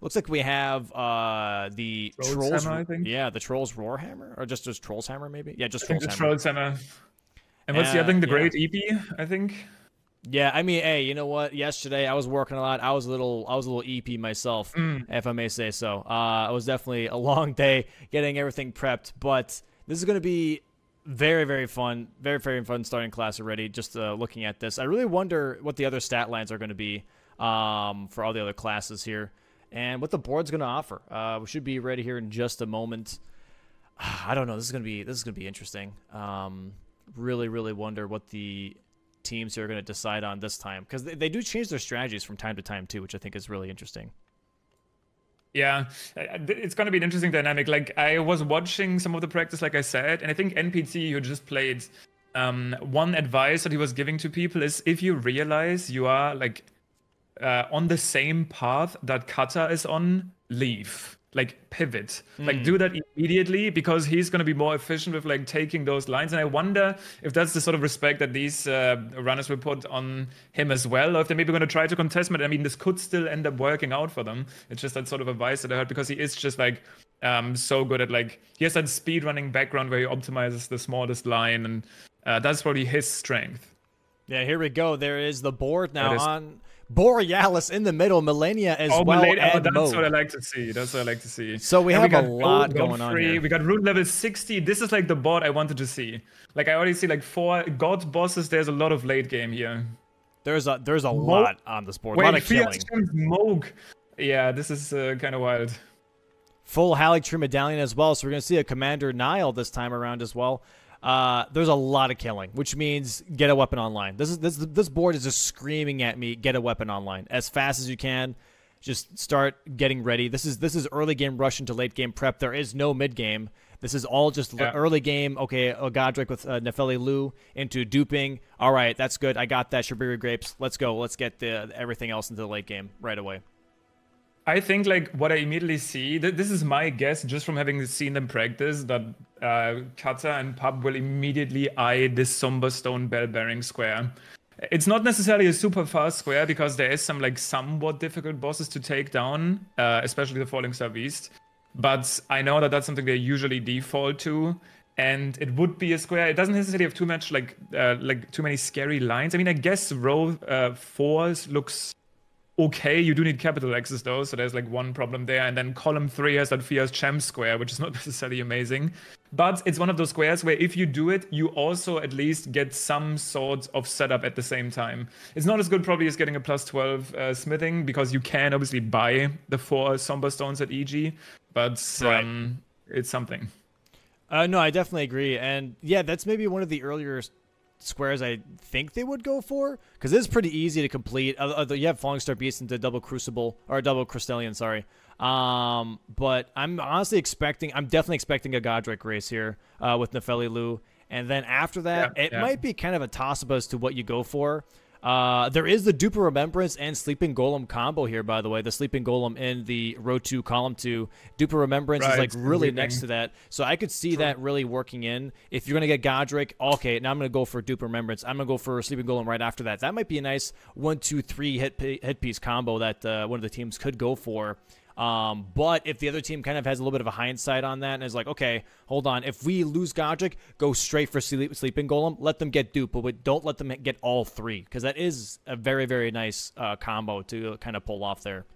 Looks like we have uh the Trolls trolls. Hammer, I think. Yeah, the trolls roar hammer, or just just trolls hammer maybe. Yeah, just I think trolls the hammer. Trolls Hammer. And what's the Uh, other thing? The yeah. Great Epee, I think. Yeah, I mean, hey, you know what? Yesterday I was working a lot. I was a little, I was a little EP myself, if I may say so. Uh, it was definitely a long day getting everything prepped, but this is going to be very, very fun. Very, very fun starting class already. Just uh, looking at this, I really wonder what the other stat lines are going to be um, for all the other classes here, and what the board's going to offer. Uh, we should be ready here in just a moment. I don't know. This is gonna be this is gonna be interesting. Um, really, really wonder what the teams here are gonna decide on this time because they, they do change their strategies from time to time too, which I think is really interesting. Yeah, it's going to be an interesting dynamic. Like I was watching some of the practice, like I said, and I think NPT who just played. Um, one advice that he was giving to people is if you realize you are like uh, on the same path that Kata is on, leave. Like pivot. Like do that immediately because he's going to be more efficient with like taking those lines. And I wonder if that's the sort of respect that these uh, runners will put on him as well, or if they're maybe going to try to contest him. I mean, this could still end up working out for them. It's just that sort of advice that I heard because he is just like um, so good at like he has that speed running background where he optimizes the smallest line, and uh, that's probably his strength. Yeah, here we go. There is the board now is- on Borealis in the middle, Malenia as Oh, well, Malay- oh, that's Mode. what I like to see. That's what I like to see. So we And have a lot Gold going on here. We got root level 60. This is like the board I wanted to see. Like I already see like four god bosses. There's a lot of late game here. There's a there's a lot on this board. a lot Wait, of killing. Moog. Yeah, this is uh, kind of wild. Full Haligtree Medallion as well. So we're going to see a Commander Niall this time around as well. Uh, there's a lot of killing, which means get a weapon online. This is this this board is just screaming at me. Get a weapon online as fast as you can. Just start getting ready. This is this is early game rush into late game prep. There is no mid game. This is all just Yeah. early game. Okay, Godric with uh, Nepheli Loux into duping. All right, that's good. I got that. Shabriri grapes. Let's go. Let's get the everything else into the late game right away. I think like what I immediately see. Th- this is my guess, just from having seen them practice, that uh, Kata and Pub will immediately eye this somber stone bell bearing square. It's not necessarily a super fast square because there is some like somewhat difficult bosses to take down, uh, especially the Falling Star Beast. But I know that that's something they usually default to, and it would be a square. It doesn't necessarily have too much like uh, like too many scary lines. I mean, I guess row uh, four looks okay. You do need capital X's though, so there's like one problem there. And then column three has that Fierce Champ square, which is not necessarily amazing. But it's one of those squares where if you do it, you also at least get some sort of setup at the same time. It's not as good probably as getting a plus 12 uh, smithing because you can obviously buy the four somber stones at EG, but Right. um, it's something. Uh, no, I definitely agree, and yeah, that's maybe one of the earlier squares I think they would go for because it's pretty easy to complete. Uh, uh, you have Falling Star Beast into double Crucible or double Crystallian, sorry. Um, but I'm honestly expecting, I'm definitely expecting a Godric race here uh, with Nepheli Loux, and then after that, Yeah, it yeah. might be kind of a toss up as to what you go for. Uh, there is the Duper Remembrance and Sleeping Golem combo here, by the way. The Sleeping Golem in the row two, column two. Duper Remembrance is like really next to that. So I could see that really working in. If you're going to get Godric, okay, now I'm going to go for Duper Remembrance. I'm going to go for Sleeping Golem right after that. That might be a nice one, two, three hit, hit piece combo that uh, one of the teams could go for. Um, but if the other team kind of has a little bit of a hindsight on that and is like, okay, hold on, if we lose Godric, go straight for sleep, Sleeping Golem. Let them get dupe, but don't let them get all three because that is a very, very nice uh, combo to kind of pull off there.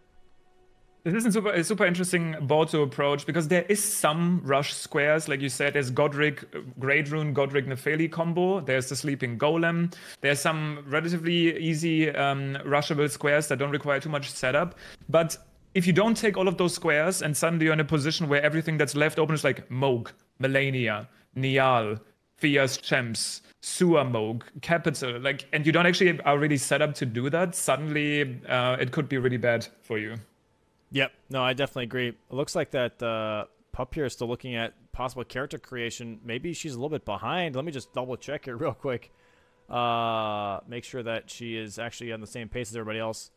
This is a super, super interesting board to approach because there is some rush squares, like you said. There's Godric, Great Rune, Godric Nepheli combo. There's the Sleeping Golem. There's some relatively easy um, rushable squares that don't require too much setup. But if you don't take all of those squares and suddenly you're in a position where everything that's left open is like Moog, Malenia, Niall, Fia's Champs, Moog, Capital, like, and you don't actually are really set up to do that, suddenly uh, it could be really bad for you. Yep. No, I definitely agree. It looks like that uh, pup here is still looking at possible character creation. Maybe she's a little bit behind. Let me just double check here real quick. Uh, make sure that she is actually on the same pace as everybody else.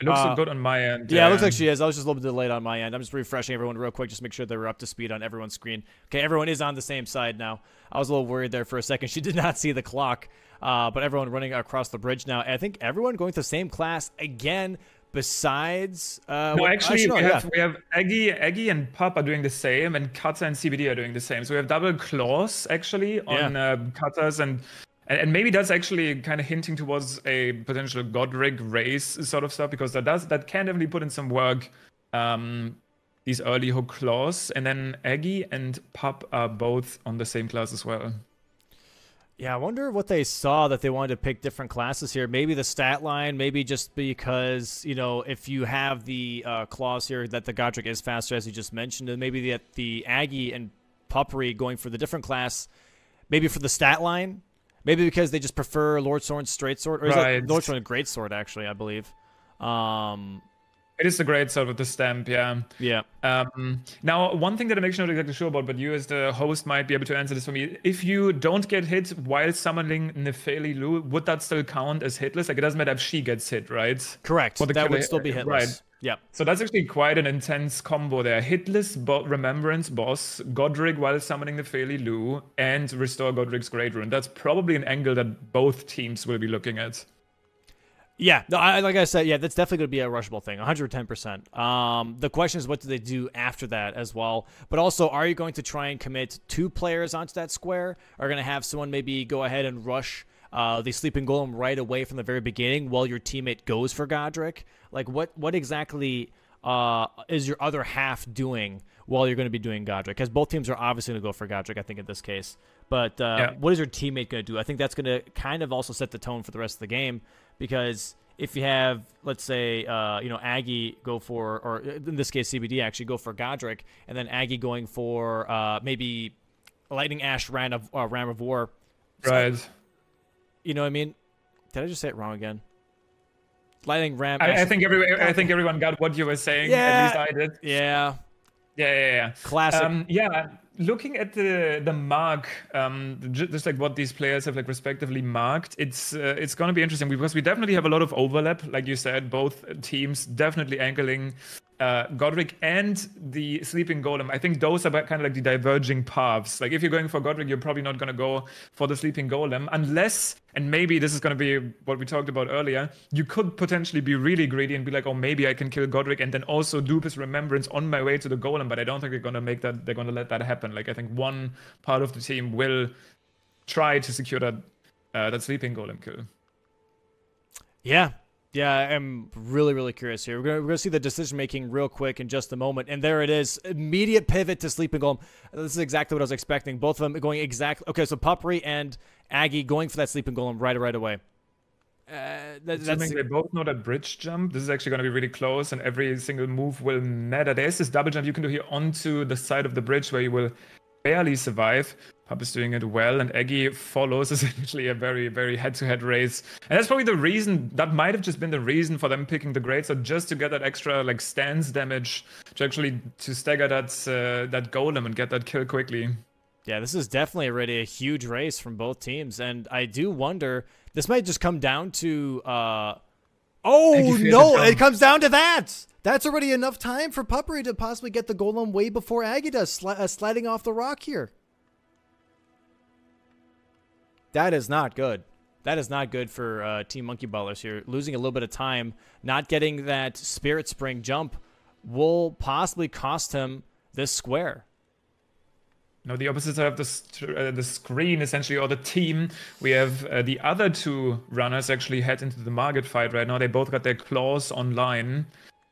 It looks Uh, good on my end. Yeah, it looks like she is. I was just a little bit delayed on my end. I'm just refreshing everyone real quick, just make sure they were up to speed on everyone's screen. Okay, everyone is on the same side now. I was a little worried there for a second. She did not see the clock, uh, but everyone running across the bridge now. I think everyone going to the same class again. besides uh no well, actually, no, we yeah. have we have Aggie Aggie and Pup are doing the same and Kata and CBD are doing the same so we have double claws actually on Yeah. uh, Katas and and maybe that's actually kind of hinting towards a potential Godric race sort of stuff because that does that can definitely put in some work um these early hook claws and then Aggie and Pup are both on the same class as well Yeah, I wonder what they saw that they wanted to pick different classes here. Maybe the stat line, maybe just because, you know, if you have the uh, claws here that the Godric is faster, as you just mentioned, and maybe the, the Aggie and Puppery going for the different class, maybe for the stat line, maybe because they just prefer Lord Sword Straight Sword, or is Right. that Lord Sword Great Sword, actually, I believe. Um, it is a great sort with the stamp yeah yeah. Um, now, one thing that I'm actually not exactly sure about, but you as the host might be able to answer this for me. If you don't get hit while summoning Nepheli Loux, would that still count as hitless? Like, it doesn't matter if she gets hit, right? Correct. The That would still be hitless. right. Yeah. So that's actually quite an intense combo there. Hitless bo- Remembrance Boss, Godric while summoning Nepheli Loux, and restore Godric's Great Rune. That's probably an angle that both teams will be looking at. Yeah, no, I, like I said, yeah, that's definitely going to be a rushable thing, 110%. Um, the question is, what do they do after that as well? But also, are you going to try and commit two players onto that square? Are going to have someone maybe go ahead and rush uh, the sleeping golem right away from the very beginning while your teammate goes for Godric? Like, what what exactly uh, is your other half doing while you're going to be doing Godric? Because both teams are obviously going to go for Godric, I think, in this case. But uh, Yeah. what is your teammate going to do? I think that's going to kind of also set the tone for the rest of the game because if you have, let's say, uh, you know, Aggie go for, or in this case, CBD actually go for Godric, and then Aggie going for uh, maybe Lightning Ash Ram of uh, Ram of War. Right. You know what I mean? Did I just say it wrong again? Lightning Ram. I, I think every, I think everyone got what you were saying. Yeah. At least I did. Yeah, Yeah, yeah, yeah. classic. Um, yeah, looking at the the mark, um, just like what these players have like respectively marked, it's uh, it's gonna be interesting because we definitely have a lot of overlap. Like you said, both teams definitely angling uh, Godric and the Sleeping Golem. I think those are kind of like the diverging paths. Like if you're going for Godric, you're probably not gonna go for the Sleeping Golem unless, and maybe this is gonna be what we talked about earlier. You could potentially be really greedy and be like, oh, maybe I can kill Godric and then also dupe his remembrance on my way to the Golem. But I don't think they're gonna make that. They're gonna let that happen. Like I think one part of the team will try to secure that uh, that Sleeping Golem kill. Yeah. Yeah, I'm really, really curious here. We're gonna, we're gonna see the decision making real quick in just a moment, and there it is. Immediate pivot to Sleeping Golem. This is exactly what I was expecting. Both of them going exactly. Okay, so Puppery and Aggie going for that Sleeping Golem right, right away. Uh, that, that's Assuming they both know that bridge jump, this is actually going to be really close, and every single move will matter. There's this double jump you can do here onto the side of the bridge where you will barely survive. Pup is doing it well, and Eggy follows essentially a very, very head-to-head race. And that's probably the reason, that might have just been the reason for them picking the great, so just to get that extra like stance damage to actually to stagger that uh, that golem and get that kill quickly. Yeah, this is definitely already a huge race from both teams, and I do wonder. This might just come down to. Uh, oh Thank you for your no! It comes down to that. That's already enough time for Puppery to possibly get the golem way before Aggie does, sli- uh, sliding off the rock here. That is not good. That is not good for uh, Team Monkey Ballers here. Losing a little bit of time, not getting that Spirit Spring jump will possibly cost him this square. No, the opposite side of the, uh, the screen, essentially, or the team. We have uh, the other two runners actually head into the Margit fight right now. They both got their claws online,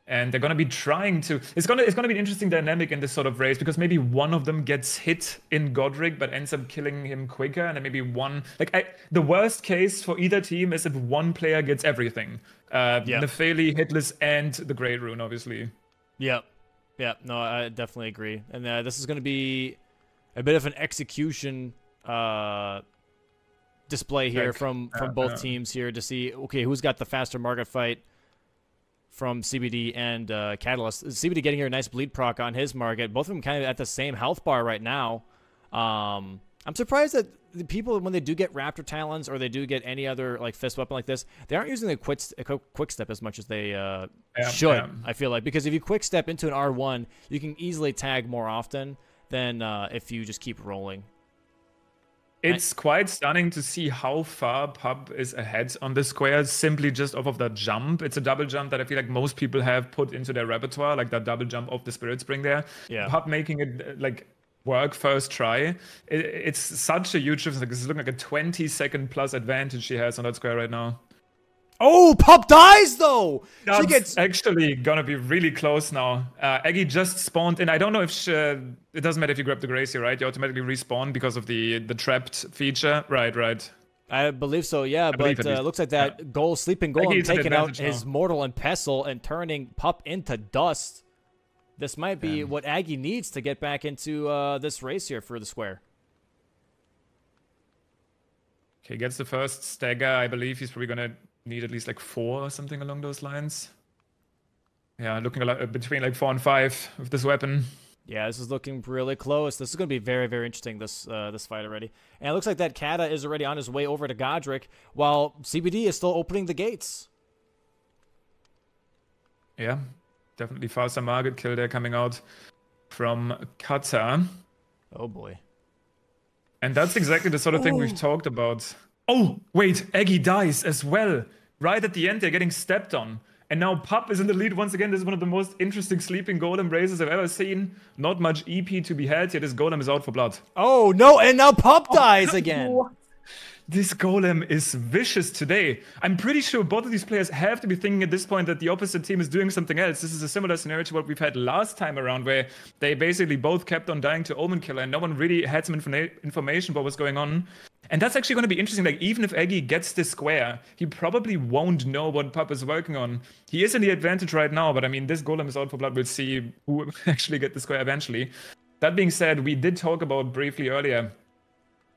and they're gonna be trying to. It's gonna it's gonna be an interesting dynamic in this sort of race because maybe one of them gets hit in Godric but ends up killing him quicker, and then maybe one like I, the worst case for either team is if one player gets everything. Uh, Yeah. Nepheli, Hitless, and the Great Rune, obviously. Yep. Yep. No, I definitely agree. And uh, this is going to be a bit of an execution uh, display here Like, from from uh, both uh. teams here to see okay who's got the faster Margit fight from CBD and uh, Catalyst. CBD getting here a nice bleed proc on his Margit. Both of them kind of at the same health bar right now. Um, I'm surprised that the people when they do get Raptor Talons or they do get any other like fist weapon like this, they aren't using the quick quick step as much as they uh, Yeah, should. yeah. I feel like because if you quick step into an R1, you can easily tag more often than uh, if you just keep rolling. It's I... quite stunning to see how far Pub is ahead on the square simply just off of that jump. It's a double jump that I feel like most people have put into their repertoire, like that double jump off the Spirit Spring there. Yeah. Pup making it like work first try. It, it's such a huge difference. Like, it's looking like a 20 second plus advantage she has on that square right now. Oh, Pup dies though. That's she gets actually gonna be really close now. Uh, Aggie just spawned in. I don't know if she, uh, it doesn't matter if you grab the Gracie, right? You automatically respawn because of the the trapped feature. Right, right. I believe so, yeah. I but uh, looks like that yeah. goal, sleeping goal, taking out now. his mortal and pestle and turning Pup into dust. This might be Damn. what Aggie needs to get back into uh, this race here for the square. Okay, gets the first stagger. I believe he's probably gonna need at least like four or something along those lines. Yeah, looking a lot uh, between like four and five with this weapon. Yeah, this is looking really close. This is going to be very, very interesting, this uh, this fight already. And it looks like that Kata is already on his way over to Godric, while CBD is still opening the gates. Yeah, definitely faster Margit kill there coming out from Kata. Oh, boy. And that's exactly the sort of thing we've talked about. Oh, wait, Aggie dies as well. Right at the end, they're getting stepped on. And now Pup is in the lead once again. This is one of the most interesting sleeping golem races I've ever seen. Not much EP to be had, yet this golem is out for blood. Oh, no, and now Pup oh, dies again. This golem is vicious today. I'm pretty sure both of these players have to be thinking at this point that the opposite team is doing something else. This is a similar scenario to what we've had last time around, where they basically both kept on dying to Omen Killer, and no one really had some informa- information about what's going on. And that's actually going to be interesting. Like, even if Aggie gets this square, he probably won't know what Pup is working on. He is in the advantage right now, but I mean, this golem is out for blood. We'll see who actually get the square eventually. That being said, we did talk about briefly earlier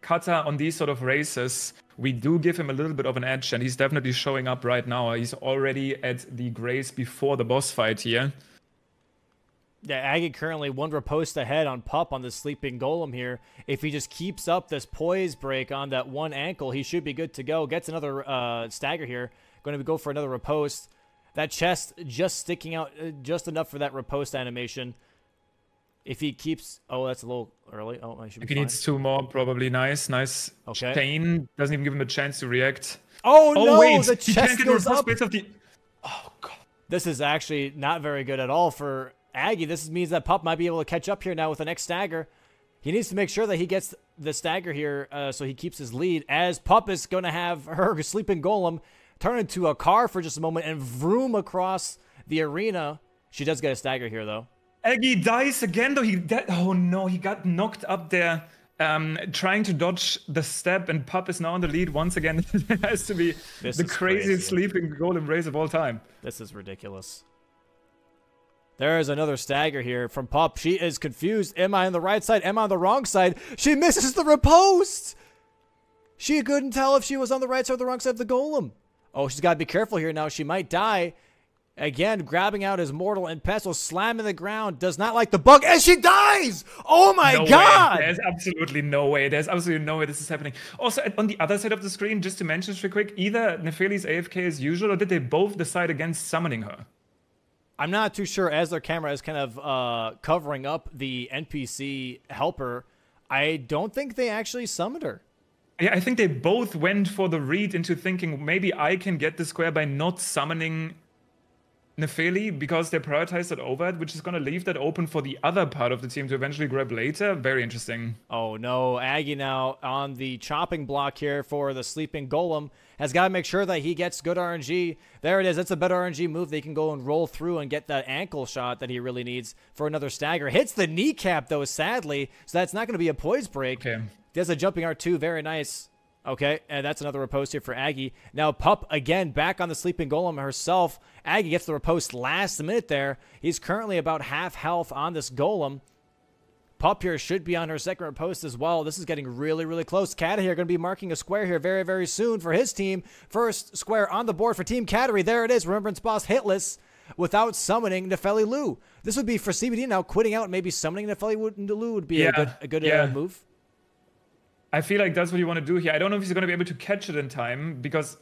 Kata on these sort of races, we do give him a little bit of an edge, and he's definitely showing up right now. He's already at the Grace before the boss fight here. Yeah, Agate currently one riposte ahead on Pup on the sleeping golem here. If he just keeps up this poise break on that one ankle, he should be good to go. Gets another uh, stagger here. Going to go for another riposte. That chest just sticking out uh, just enough for that riposte animation. If he keeps, oh, that's a little early. Oh, I should be. He fine. needs two more, probably. Nice, nice. Okay. Chain doesn't even give him a chance to react. Oh, oh no! Wait, the he chest goes up. Of the... Oh god. This is actually not very good at all for Aggie. This means that Pup might be able to catch up here now with the next stagger. He needs to make sure that he gets the stagger here uh, so he keeps his lead. As Pup is going to have her sleeping golem turn into a car for just a moment and vroom across the arena. She does get a stagger here, though. Aggie dies again, though. He oh no, he got knocked up there, um, trying to dodge the step, and Pup is now in the lead once again. it has to be this the craziest crazy. sleeping golem race of all time. This is ridiculous. There is another stagger here from Pup. She is confused. Am I on the right side? Am I on the wrong side? She misses the riposte. She couldn't tell if she was on the right side or the wrong side of the golem. Oh, she's got to be careful here now. She might die. Again, grabbing out his mortal and pestle, slamming the ground, does not like the bug, and she dies! Oh my no god! Way. There's absolutely no way. There's absolutely no way this is happening. Also, on the other side of the screen, just to mention real quick, either Nepheli's AFK as usual, or did they both decide against summoning her? I'm not too sure as their camera is kind of uh, covering up the NPC helper. I don't think they actually summoned her. Yeah, I think they both went for the read into thinking maybe I can get the square by not summoning Nepheli because they prioritized that over it, which is going to leave that open for the other part of the team to eventually grab later. Very interesting. Oh no, Aggie now on the chopping block here for the sleeping golem has got to make sure that he gets good RNG. There it is. That's a better RNG move. They can go and roll through and get that ankle shot that he really needs for another stagger. Hits the kneecap though, sadly, so that's not going to be a poise break. Okay. Does a jumping R2, very nice. Okay, and that's another riposte here for Aggie. Now, Pup again back on the sleeping golem herself. Aggie gets the riposte last minute there. He's currently about half health on this golem. Pup here should be on her second riposte as well. This is getting really, really close. Kata here going to be marking a square here very, very soon for his team. First square on the board for Team Cattery. There it is. Remembrance Boss hitless without summoning Nepheli Loux. This would be for CBD now quitting out. Maybe summoning Nepheli Loux would be yeah. a good, a good yeah. uh, move. I feel like that's what you want to do here. I don't know if he's going to be able to catch it in time because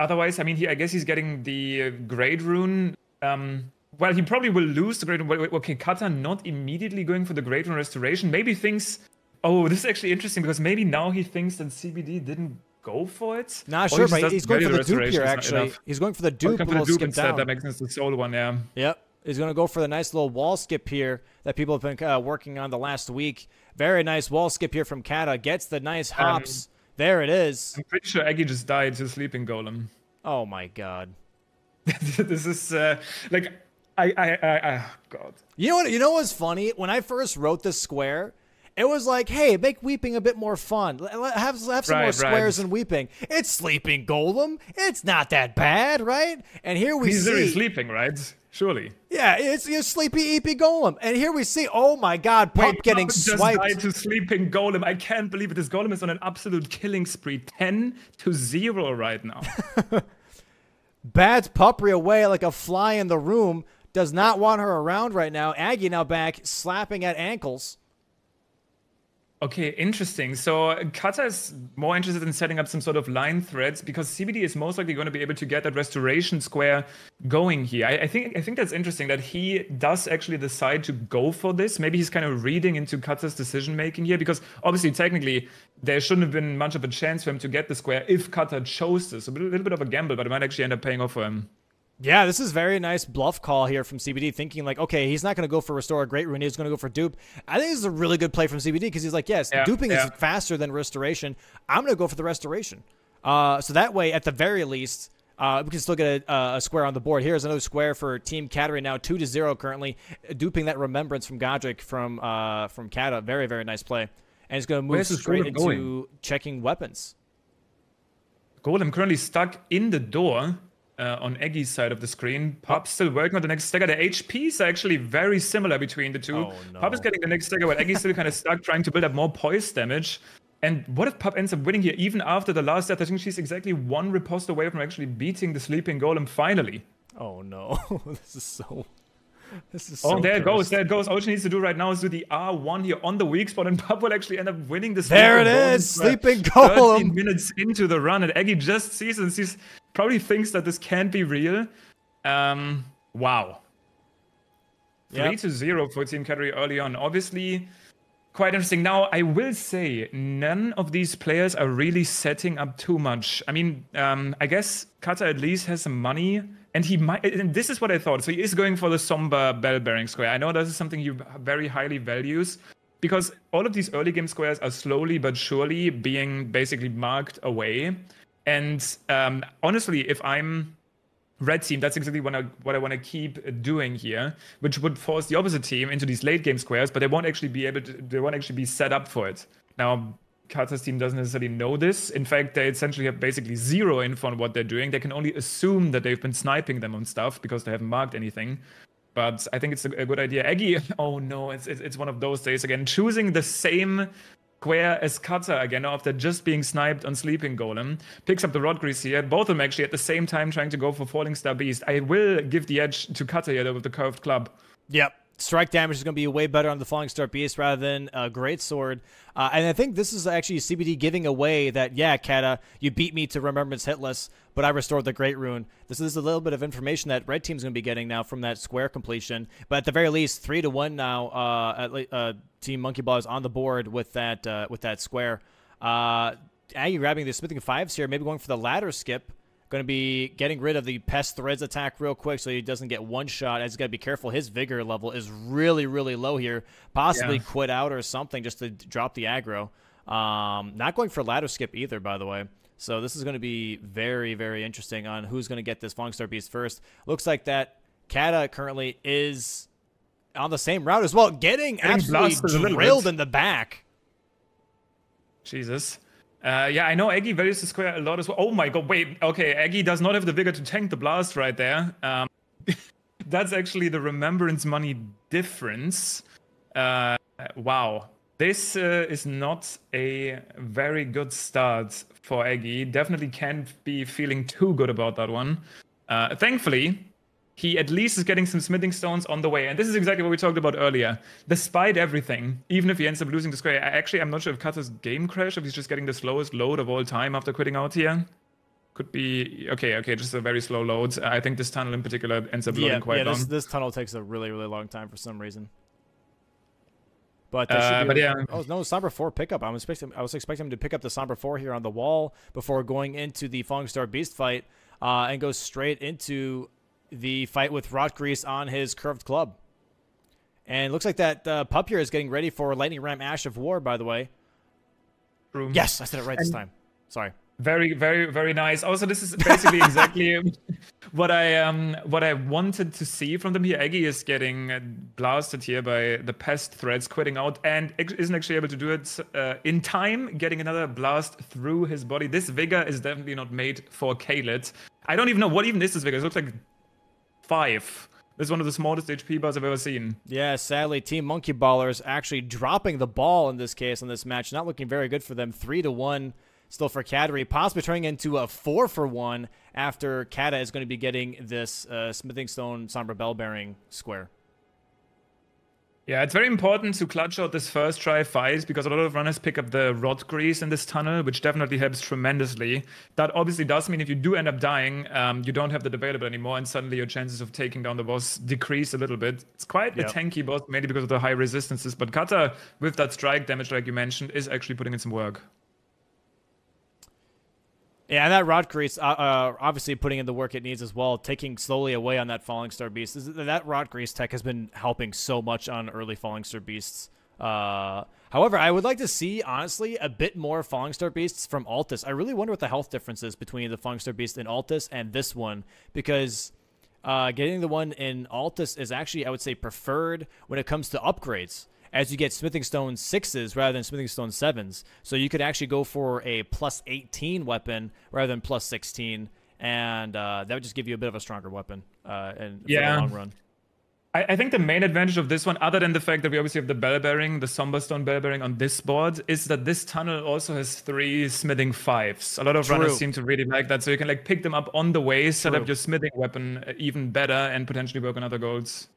otherwise, I mean, he I guess he's getting the Great Rune. Um, well, he probably will lose the Great Rune. Okay, Kata not immediately going for the Great Rune Restoration. Maybe thinks, Oh, this is actually interesting because maybe now he thinks that CBD didn't go for it. Not sure, but he's going for the dupe here. Actually, he's going for the dupe. for the dupe instead. Down. That makes sense. The soul one, yeah. Yep. He's going to go for the nice little wall skip here that people have been uh, working on the last week. Very nice wall skip here from Kata. Gets the nice um, hops. Um, there it is. I'm pretty sure Eggy just died to sleeping golem. Oh my god. this is uh, like I, I I I god. You know what? You know what's funny? When I first wrote this square, it was like, hey, make weeping a bit more fun. Have, have some right, more squares right. in weeping. It's sleeping golem. It's not that bad, right? And here we He's see. He's sleeping, right? Surely. Yeah, it's your sleepy EP golem. And here we see, oh my god, Pup Wait, getting just swiped. died to sleeping golem. I can't believe it. This golem is on an absolute killing spree. 10 to 0 right now. Bats Puppery away like a fly in the room. Does not want her around right now. Aggie now back, slapping at ankles. Okay, interesting. So Kata is more interested in setting up some sort of line threads because CBD is most likely going to be able to get that restoration square going here. I, I, think I think that's interesting that he does actually decide to go for this. Maybe he's kind of reading into Kata's decision making here because obviously technically there shouldn't have been much of a chance for him to get the square if Kata chose this. A little bit of a gamble, but it might actually end up paying off for him. Yeah, this is very nice bluff call here from CBD, thinking like, okay, he's not going to go for restore a great rune. He's going to go for dupe. I think this is a really good play from CBD because he's like, yes, yeah, duping yeah. is faster than restoration. I'm going to go for the restoration. Uh, so that way, at the very least, uh, we can still get a, a, square on the board. Here's another square for Team right now, two to zero currently, duping that remembrance from Godric from uh, from Kata. Very very nice play, and he's going to move Where's straight into going? checking weapons. Golem currently stuck in the door uh, on Eggy's side of the screen. Pup's still working on the next stagger. The HPs are actually very similar between the two. Oh, no. Pup is getting the next stagger, but Eggy's still kind of stuck trying to build up more poise damage. And what if Pup ends up winning here even after the last death? I think she's exactly one riposte away from actually beating the Sleeping Golem finally. Oh no, this is so this is oh, so there it goes. There it goes. All she needs to do right now is do the R1 here on the weak spot, and Pup will actually end up winning this. There it is. Sleeping Golem. 13 minutes into the run, and Eggy just sees and sees, probably thinks that this can't be real. Um, wow. Yep. 3 to 0 for Team Cattery early on. Obviously, quite interesting. Now, I will say, none of these players are really setting up too much. I mean, um, I guess Kata at least has some money and he might and this is what i thought so he is going for the somber bell bearing square i know this is something he very highly values because all of these early game squares are slowly but surely being basically marked away and um, honestly if i'm red team that's exactly what i, what I want to keep doing here which would force the opposite team into these late game squares but they won't actually be able to they won't actually be set up for it now Kata's team doesn't necessarily know this. In fact, they essentially have basically zero info on what they're doing. They can only assume that they've been sniping them on stuff because they haven't marked anything. But I think it's a, good idea. Eggy, oh no, it's, it's one of those days again. Choosing the same square as again after just being sniped on Sleeping Golem. Picks up the Rot Grease here. Both of them actually at the same time trying to go for Falling Star Beast. I will give the edge to Kata here with the curved club. Yep, strike damage is going to be way better on the Falling Star Beast rather than a Great Sword. Uh, and I think this is actually CBD giving away that, yeah, Kata, you beat me to Remembrance Hitless, but I restored the Great Rune. This is a little bit of information that Red Team's going to be getting now from that square completion. But at the very least, 3 to 1 now, uh, at, uh, Team Monkey Ball is on the board with that, uh, with that square. Uh, Aggie grabbing the Smithing Fives here, maybe going for the ladder skip. Going to be getting rid of the Pest Threads attack real quick so he doesn't get one shot. As he's got to be careful. His vigor level is really, really low here. Possibly yeah. quit out or something just to drop the aggro. Um, not going for ladder skip either, by the way. So this is going to be very, very interesting on who's going to get this Falling Star Beast first. Looks like that Kata currently is on the same route as well, getting, getting absolutely drilled in the back. Jesus. Uh, yeah, I know Aggie values the square a lot as well. Oh my god, wait. Okay, Aggie does not have the vigor to tank the blast right there. Um, that's actually the remembrance money difference. Uh, wow. This uh, is not a very good start for Aggie. Definitely can't be feeling too good about that one. Uh, thankfully, he at least is getting some smithing stones on the way. And this is exactly what we talked about earlier. Despite everything, even if he ends up losing the square, I actually, I'm not sure if Kata's game crash, if he's just getting the slowest load of all time after quitting out here. Could be okay, okay, just a very slow load. I think this tunnel in particular ends up loading yeah, quite yeah, long. This, this tunnel takes a really, really long time for some reason. But, uh, but yeah. Oh no, Somber four pickup. I was expecting I was expecting him to pick up the Somber four here on the wall before going into the Falling Star Beast fight, uh, and go straight into the fight with rot grease on his curved club. And looks like that uh, pup here is getting ready for Lightning Ram Ash of War. By the way. Room. Yes, I said it right and this time. Sorry. Very, very, very nice. Also, this is basically exactly what I um what I wanted to see from them here. Eggy is getting blasted here by the pest threads, quitting out, and isn't actually able to do it uh, in time, getting another blast through his body. This vigor is definitely not made for Caelid. I don't even know what even is this vigor. It looks like five. This is one of the smallest HP bars I've ever seen. Yeah, sadly, Team Monkey Ballers actually dropping the ball in this case in this match. Not looking very good for them. Three to one still for Cattery, possibly turning into a four for one after Kata is going to be getting this uh, Smithing Stone Somber Bell Bearing square. Yeah, it's very important to clutch out this first try fight because a lot of runners pick up the rod grease in this tunnel, which definitely helps tremendously. That obviously does mean if you do end up dying, um, you don't have that available anymore, and suddenly your chances of taking down the boss decrease a little bit. It's quite yep. a tanky boss, mainly because of the high resistances, but Kata, with that strike damage, like you mentioned, is actually putting in some work. Yeah, and that Rotgrease, uh, uh, obviously putting in the work it needs as well, taking slowly away on that Falling Star Beast. That Rotgrease tech has been helping so much on early Falling Star Beasts. Uh, however, I would like to see, honestly, a bit more Falling Star Beasts from Altus. I really wonder what the health difference is between the Falling Star Beast in Altus and this one, because uh, getting the one in Altus is actually, I would say, preferred when it comes to upgrades as you get smithing stone sixes rather than smithing stone sevens. So you could actually go for a plus 18 weapon rather than plus 16, and uh, that would just give you a bit of a stronger weapon uh, and yeah. the long run. I, I think the main advantage of this one, other than the fact that we obviously have the bell bearing, the somber stone bell bearing on this board, is that this tunnel also has three smithing fives. A lot of True. runners seem to really like that, so you can like pick them up on the way, set True. up your smithing weapon even better, and potentially work on other goals.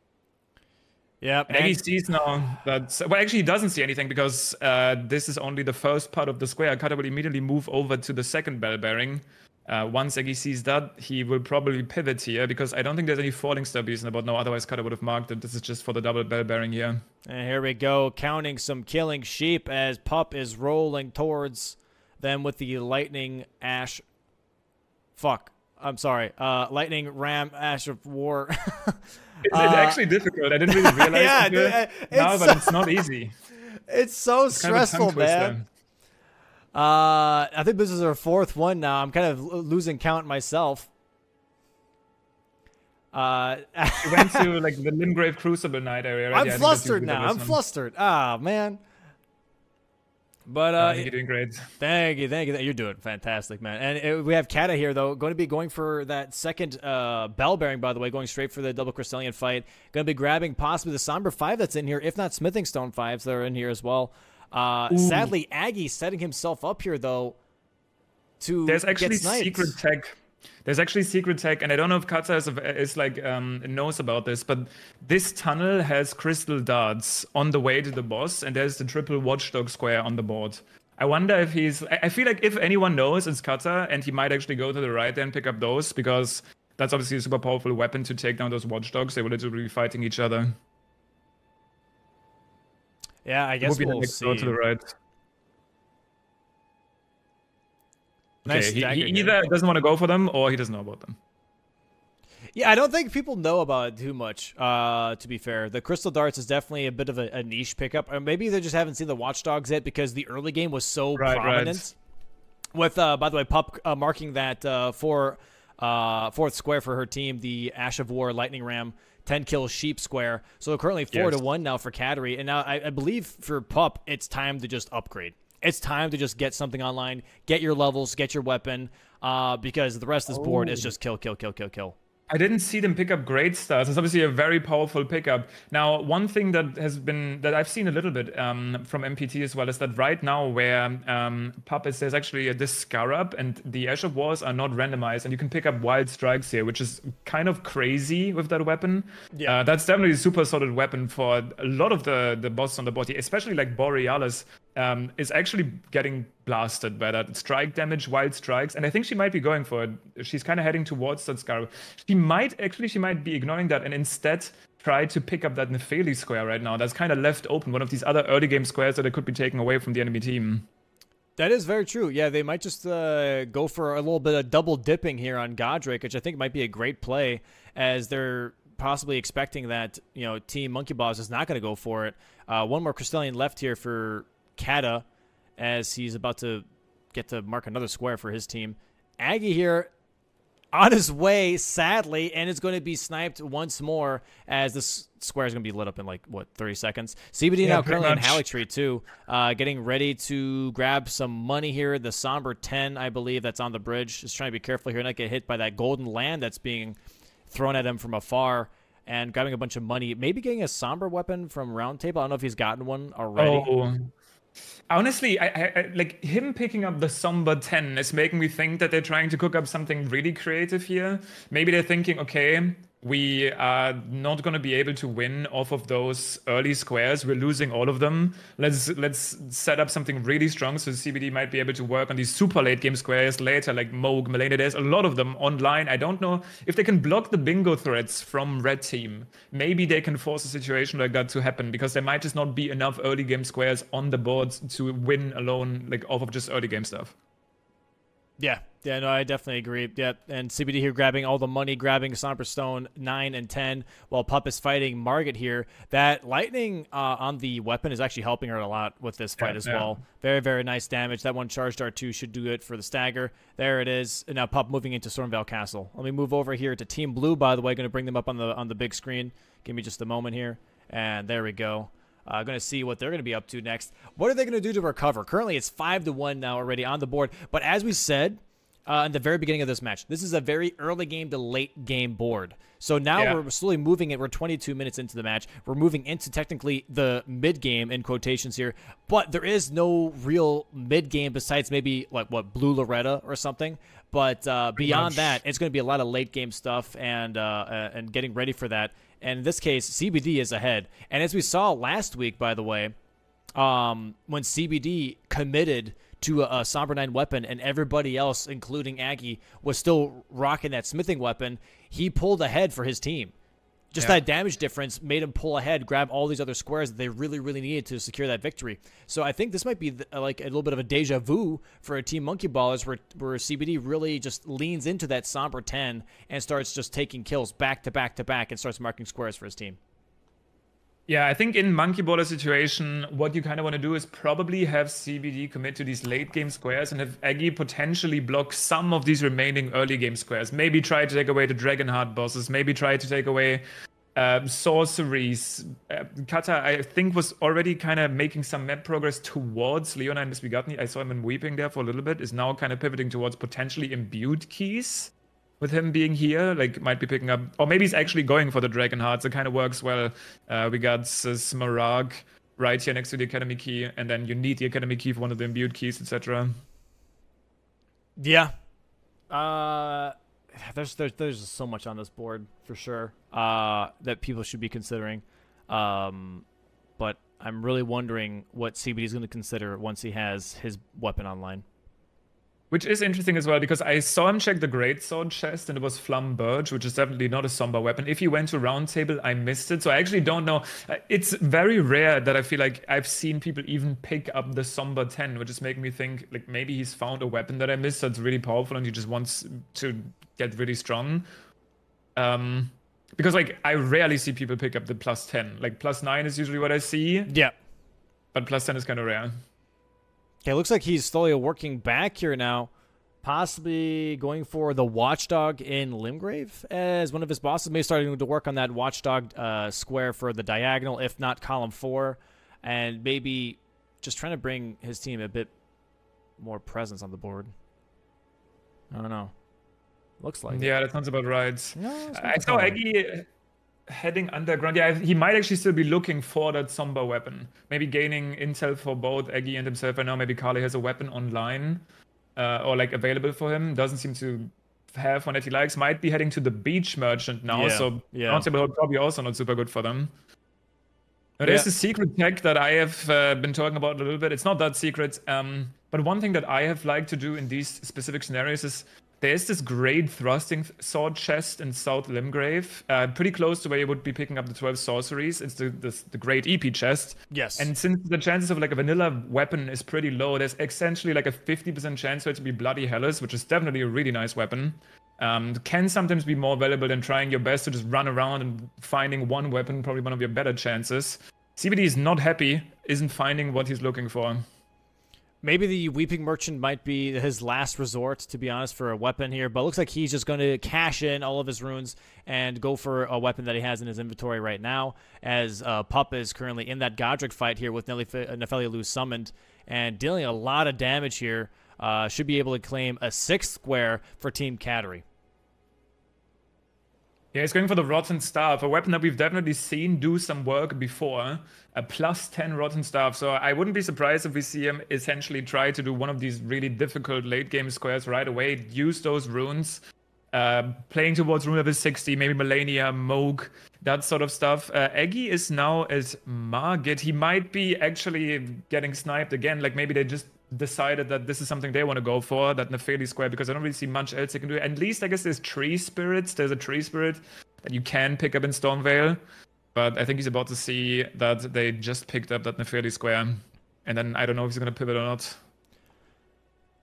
Yeah, he sees now that well, actually, he doesn't see anything because uh, this is only the first part of the square. Kata will immediately move over to the second bell bearing. Uh, once Eggy sees that, he will probably pivot here because I don't think there's any falling star beast about no. Otherwise, Kata would have marked it. This is just for the double bell bearing here. And here we go, counting some killing sheep as Pup is rolling towards them with the lightning ash. Fuck. I'm sorry. Uh, lightning ram ash of war. It's, uh, actually difficult. I didn't really realize yeah, it dude, now, but it's not easy. It's so it's stressful, man. Uh, I think this is our fourth one now. I'm kind of losing count myself. Uh, we went to like the Limgrave Crucible Knight area. Right? I'm flustered now. I'm flustered. Ah, man. But uh, I think you're doing great. Thank you, thank you. You're doing fantastic, man. And it, uh, we have Kata here though, going to be going for that second uh, bell bearing. By the way, going straight for the double Crystallian fight. Going to be grabbing possibly the Somber five that's in here, if not Smithing Stone fives that are in here as well. Uh, sadly, Aggie setting himself up here though. To there's actually secret tech there's actually secret tech, and I don't know if Kata is, is like um, knows about this, but this tunnel has crystal darts on the way to the boss, and there's the triple watchdog square on the board. I wonder if he's. I feel like if anyone knows, it's Kata, and he might actually go to the right and pick up those because that's obviously a super powerful weapon to take down those watchdogs. They will literally be fighting each other. Yeah, I guess we'll see. Go to the right. Nice okay, he, he either doesn't want to go for them or he doesn't know about them. Yeah, I don't think people know about it too much. Uh, to be fair, the crystal darts is definitely a bit of a, a niche pickup, or maybe they just haven't seen the watchdogs yet because the early game was so right, prominent. Right. With, uh, by the way, Pup uh, marking that uh, for uh, fourth square for her team, the Ash of War Lightning Ram 10 kill sheep square. So currently four yes. to one now for Cattery, and now I, I believe for Pup, it's time to just upgrade it's time to just get something online, get your levels, get your weapon, uh, because the rest of this oh. board is oh. just kill, kill, kill, kill, kill. I didn't see them pick up great stars. It's obviously a very powerful pickup. Now, one thing that has been that I've seen a little bit um, from MPT as well is that right now, where um, Pup is, there's actually a this Scarab, and the Ash of Wars are not randomized, and you can pick up wild strikes here, which is kind of crazy with that weapon. Yeah, uh, that's definitely a super solid weapon for a lot of the the bosses on the body, especially like Borealis, um, is actually getting blasted by that strike damage, wild strikes, and I think she might be going for it. She's kind of heading towards that Scar. She might actually, she might be ignoring that and instead try to pick up that Nepheli square right now. That's kind of left open, one of these other early game squares that they could be taken away from the enemy team. That is very true. Yeah, they might just uh, go for a little bit of double dipping here on Godric, which I think might be a great play as they're possibly expecting that you know Team Monkey Balls is not going to go for it. Uh, one more Crystallian left here for Kata as he's about to get to mark another square for his team. Aggie here on his way, sadly, and it's going to be sniped once more as this square is going to be lit up in like what 30 seconds. CBD yeah, now currently much. in Haligtree too, uh, getting ready to grab some money here. The Somber 10, I believe, that's on the bridge. Just trying to be careful here, not get hit by that golden land that's being thrown at him from afar. And grabbing a bunch of money, maybe getting a somber weapon from Roundtable. I don't know if he's gotten one already. Oh, Honestly, I, I, like him picking up the Somber 10 is making me think that they're trying to cook up something really creative here. Maybe they're thinking, okay, we are not going to be able to win off of those early squares. We're losing all of them. Let's let's set up something really strong so CBD might be able to work on these super late game squares later, like Moog, Malenia. There's a lot of them online. I don't know if they can block the bingo threats from Red Team. Maybe they can force a situation like that to happen because there might just not be enough early game squares on the boards to win alone, like off of just early game stuff. Yeah, yeah, no, I definitely agree. Yeah, and CBD here grabbing all the money, grabbing Somber Stone 9 and 10, while Pup is fighting Margit here. That lightning uh, on the weapon is actually helping her a lot with this fight yeah, as yeah. well. Very, very nice damage. That one charged R2 should do it for the stagger. There it is. And now Pup moving into Stormveil Castle. Let me move over here to Team Blue, by the way. Going to bring them up on the on the big screen. Give me just a moment here. And there we go. Uh, going to see what they're going to be up to next. What are they going to do to recover? Currently, it's five to one now already on the board. But as we said, uh, in the very beginning of this match. This is a very early game to late game board. So now yeah. we're slowly moving it. We're 22 minutes into the match. We're moving into technically the mid game in quotations here, but there is no real mid game besides maybe like what Blue Loretta or something. But uh, beyond that, it's going to be a lot of late game stuff and uh, uh, and getting ready for that. And in this case, CBD is ahead. And as we saw last week, by the way, um, when CBD committed to a, a Somber 9 weapon and everybody else, including Aggie, was still rocking that smithing weapon, he pulled ahead for his team. Just yeah. that damage difference made him pull ahead, grab all these other squares that they really, really needed to secure that victory. So I think this might be the, like a little bit of a deja vu for a team Monkey Ballers where, where CBD really just leans into that somber 10 and starts just taking kills back to back to back and starts marking squares for his team. Yeah, I think in Monkey Baller situation, what you kind of want to do is probably have CBD commit to these late game squares and have Aggie potentially block some of these remaining early game squares. Maybe try to take away the Dragonheart bosses. Maybe try to take away um, sorceries. Uh, Kata, I think, was already kind of making some map progress towards Leonine Misbegotten. I saw him in Weeping there for a little bit. Is now kind of pivoting towards potentially imbued keys with him being here. Like, might be picking up, or maybe he's actually going for the Dragon Hearts. It kind of works well. Uh, we got uh, Smaragd right here next to the Academy key, and then you need the Academy key for one of the imbued keys, etc. Yeah. Uh, there's there's there's so much on this board for sure. Uh, that people should be considering. Um, but I'm really wondering what CBD is going to consider once he has his weapon online. Which is interesting as well because I saw him check the Great Sword chest and it was Flamberge, which is definitely not a somber weapon. If he went to Roundtable, I missed it. So I actually don't know. Uh, it's very rare that I feel like I've seen people even pick up the Somber 10, which is making me think like maybe he's found a weapon that I missed that's really powerful and he just wants to get really strong. Um, because like I rarely see people pick up the plus 10. Like plus 9 is usually what I see. Yeah. But plus 10 is kind of rare. Okay, looks like he's slowly working back here now. Possibly going for the Watchdog in Limgrave as one of his bosses. Maybe starting to work on that Watchdog uh, square for the diagonal, if not column four. And maybe just trying to bring his team a bit more presence on the board. I don't know. Looks like Yeah, that sounds about right. No, I saw Aggie heading underground. Yeah, he might actually still be looking for that somber weapon. Maybe gaining intel for both Aggie and himself. I know maybe Carly has a weapon online uh, or like available for him. Doesn't seem to have one that he likes. Might be heading to the beach merchant now. Yeah, so yeah. Roundtable probably also not super good for them. Now, there's yeah. a secret tech that I have uh, been talking about a little bit. It's not that secret. Um, but one thing that I have liked to do in these specific scenarios is there's this great thrusting sword chest in South Limgrave, uh, pretty close to where you would be picking up the 12 sorceries. It's the, the, the great Epee chest. Yes. And since the chances of like a vanilla weapon is pretty low, there's essentially like a 50% chance for it to be Bloody Helice, which is definitely a really nice weapon. Um, can sometimes be more valuable than trying your best to just run around and finding one weapon, probably one of your better chances. CBD is not happy, isn't finding what he's looking for. Maybe the Weeping Merchant might be his last resort, to be honest, for a weapon here. But looks like he's just going to cash in all of his runes and go for a weapon that he has in his inventory right now. As uh, Pup is currently in that Godrick fight here with Nepheli Loux summoned and dealing a lot of damage here. Uh, should be able to claim a sixth square for Team Cattery. Yeah, he's going for the Rotten Staff, a weapon that we've definitely seen do some work before. A plus 10 Rotten Staff. So I wouldn't be surprised if we see him essentially try to do one of these really difficult late game squares right away, use those runes, uh, playing towards rune level 60, maybe Malenia, Mohg, that sort of stuff. Uh, Eggy is now as Margit. He might be actually getting sniped again. Like maybe they just decided that this is something they want to go for, that Nepheli Square, because I don't really see much else they can do. At least I guess there's tree spirits. There's a tree spirit that you can pick up in Stormveil. But I think he's about to see that they just picked up that Nepheli Square. And then I don't know if he's gonna pivot or not.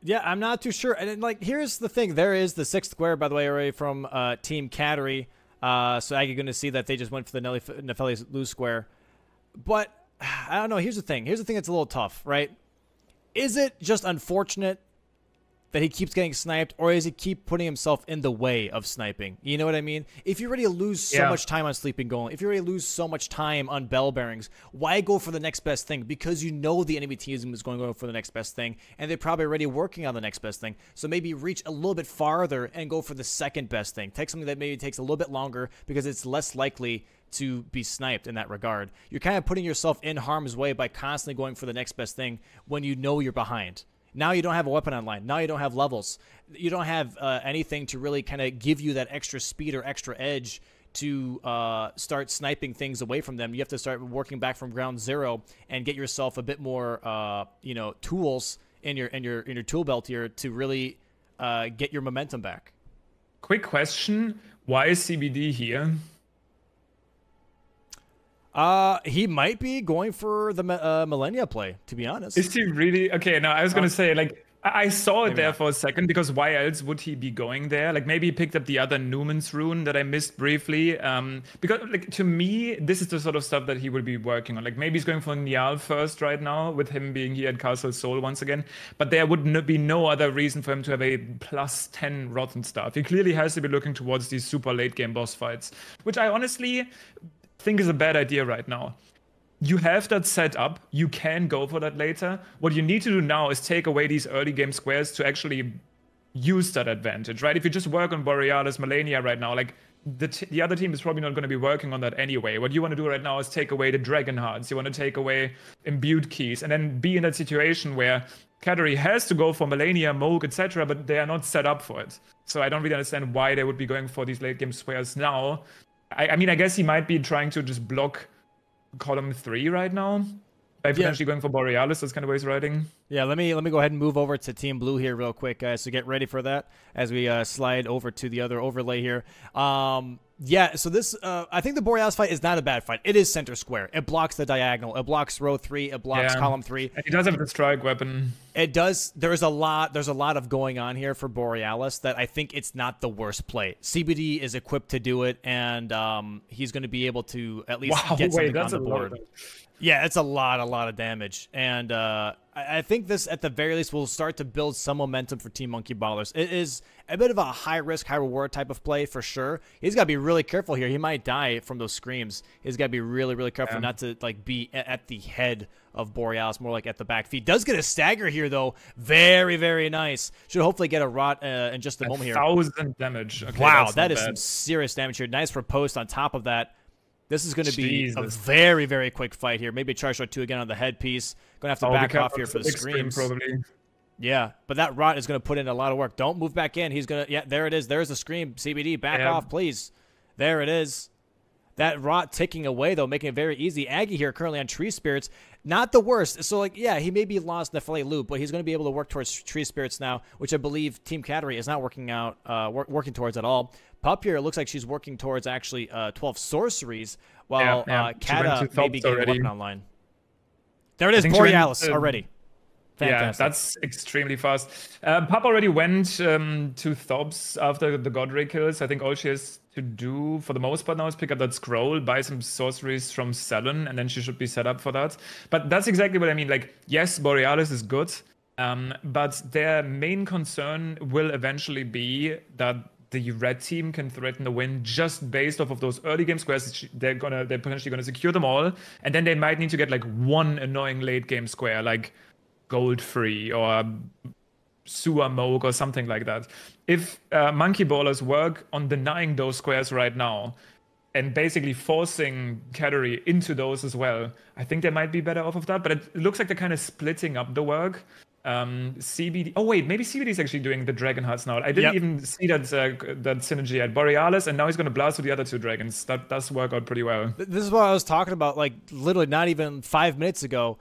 Yeah, I'm not too sure. And like, here's the thing: there is the sixth square, by the way, already from uh, Team Cattery. Uh, so I'm going to see that they just went for the Nepheli Loux Square. But I don't know. Here's the thing. Here's the thing that's a little tough, right? Is it just unfortunate that he keeps getting sniped, or is he keep putting himself in the way of sniping? You know what I mean? If you already lose so yeah. much time on sleeping golem, if you already lose so much time on bell bearings, why go for the next best thing? Because you know the enemy team is going to go for the next best thing, and they're probably already working on the next best thing. So maybe reach a little bit farther and go for the second best thing. Take something that maybe takes a little bit longer because it's less likely to be sniped in that regard. You're kind of putting yourself in harm's way by constantly going for the next best thing when you know you're behind. Now you don't have a weapon online. Now you don't have levels. You don't have uh, anything to really kind of give you that extra speed or extra edge to uh, start sniping things away from them. You have to start working back from ground zero and get yourself a bit more, uh, you know, tools in your in your in your tool belt here to really uh, get your momentum back. Quick question: Why is CBD here? Uh, he might be going for the uh, Malenia play, to be honest. Is he really? Okay, no, I was gonna uh, say like I saw it there not. for a second because why else would he be going there? Like maybe he picked up the other Newman's rune that I missed briefly. Um, because like to me, this is the sort of stuff that he will be working on. Like maybe he's going for Niall first right now with him being here at Castle Sol once again. But there would be no other reason for him to have a plus 10 rotten staff. He clearly has to be looking towards these super late game boss fights, which I honestly think is a bad idea right now. You have that set up. You can go for that later. What you need to do now is take away these early game squares to actually use that advantage, right? If you just work on Borealis, Malenia right now, like the, t- the other team is probably not going to be working on that anyway. What you want to do right now is take away the Dragon Hearts. You want to take away imbued keys and then be in that situation where Cattery has to go for Malenia, Mohg, etc., but they are not set up for it. So I don't really understand why they would be going for these late game squares now I, I mean, I guess he might be trying to just block column three right now by potentially yeah. going for Borealis. That's kind of what he's riding. Yeah, let me let me go ahead and move over to Team Blue here real quick, guys. So get ready for that as we uh, slide over to the other overlay here. Um, yeah, so this, uh, I think the Borealis fight is not a bad fight. It is center square. It blocks the diagonal. It blocks row three. It blocks yeah. column three. And he does have the strike weapon. It does. There's a lot. There's a lot of going on here for Borealis that I think it's not the worst play. CBD is equipped to do it, and um, he's going to be able to at least wow, get something wait, on the board. Yeah, it's a lot, a lot of damage, and uh, I, I think this at the very least will start to build some momentum for Team Monkey Ballers. It is a bit of a high risk, high reward type of play for sure. He's got to be really careful here. He might die from those screams. He's got to be really, really careful yeah. not to like be at the head of Borealis, more like at the back feet. Does get a stagger here though. Very, very nice. Should hopefully get a rot uh, in just a, a moment here. Thousand damage. Okay, wow, that is bad. some serious damage here. Nice for post on top of that. This is going to be a very, very quick fight here. Maybe charge shot two again on the headpiece. Going to have to oh, back off here for the screams. Probably. Yeah, but that rot is going to put in a lot of work. Don't move back in. He's going to, yeah, there it is. There's the scream. CBD, back yeah. off, please. There it is. That rot ticking away though, making it very easy. Aggie here currently on Tree Spirits, not the worst. So like, yeah, he may be lost in the Fillet Loop, but he's going to be able to work towards Tree Spirits now, which I believe Team Cattery is not working out, uh, wor- working towards at all. Pup here looks like she's working towards actually uh, 12 sorceries, while yeah, yeah. Uh, may be getting weapon online. There it is, Borealis went, uh, already. Fantastic. Yeah, that's extremely fast. Uh, Pup already went um, to Thops after the Godrick kills. I think all she has to do for the most part now is pick up that scroll, buy some sorceries from Sellen, and then she should be set up for that. But that's exactly what I mean. Like, yes, Borealis is good, um, but their main concern will eventually be that the red team can threaten the win just based off of those early game squares. They're gonna they're potentially gonna secure them all, and then they might need to get like one annoying late game square, like Godfrey or sewer Mohg or something like that. If uh, monkey ballers work on denying those squares right now and basically forcing Cattery into those as well, I think they might be better off of that. But it looks like they're kind of splitting up the work. Um, CBD. Oh wait, maybe CBD is actually doing the dragon hearts now. I didn't yep. even see that uh, that synergy at Borealis, and now he's going to blast with the other two dragons. That does work out pretty well. This is what I was talking about, like literally not even five minutes ago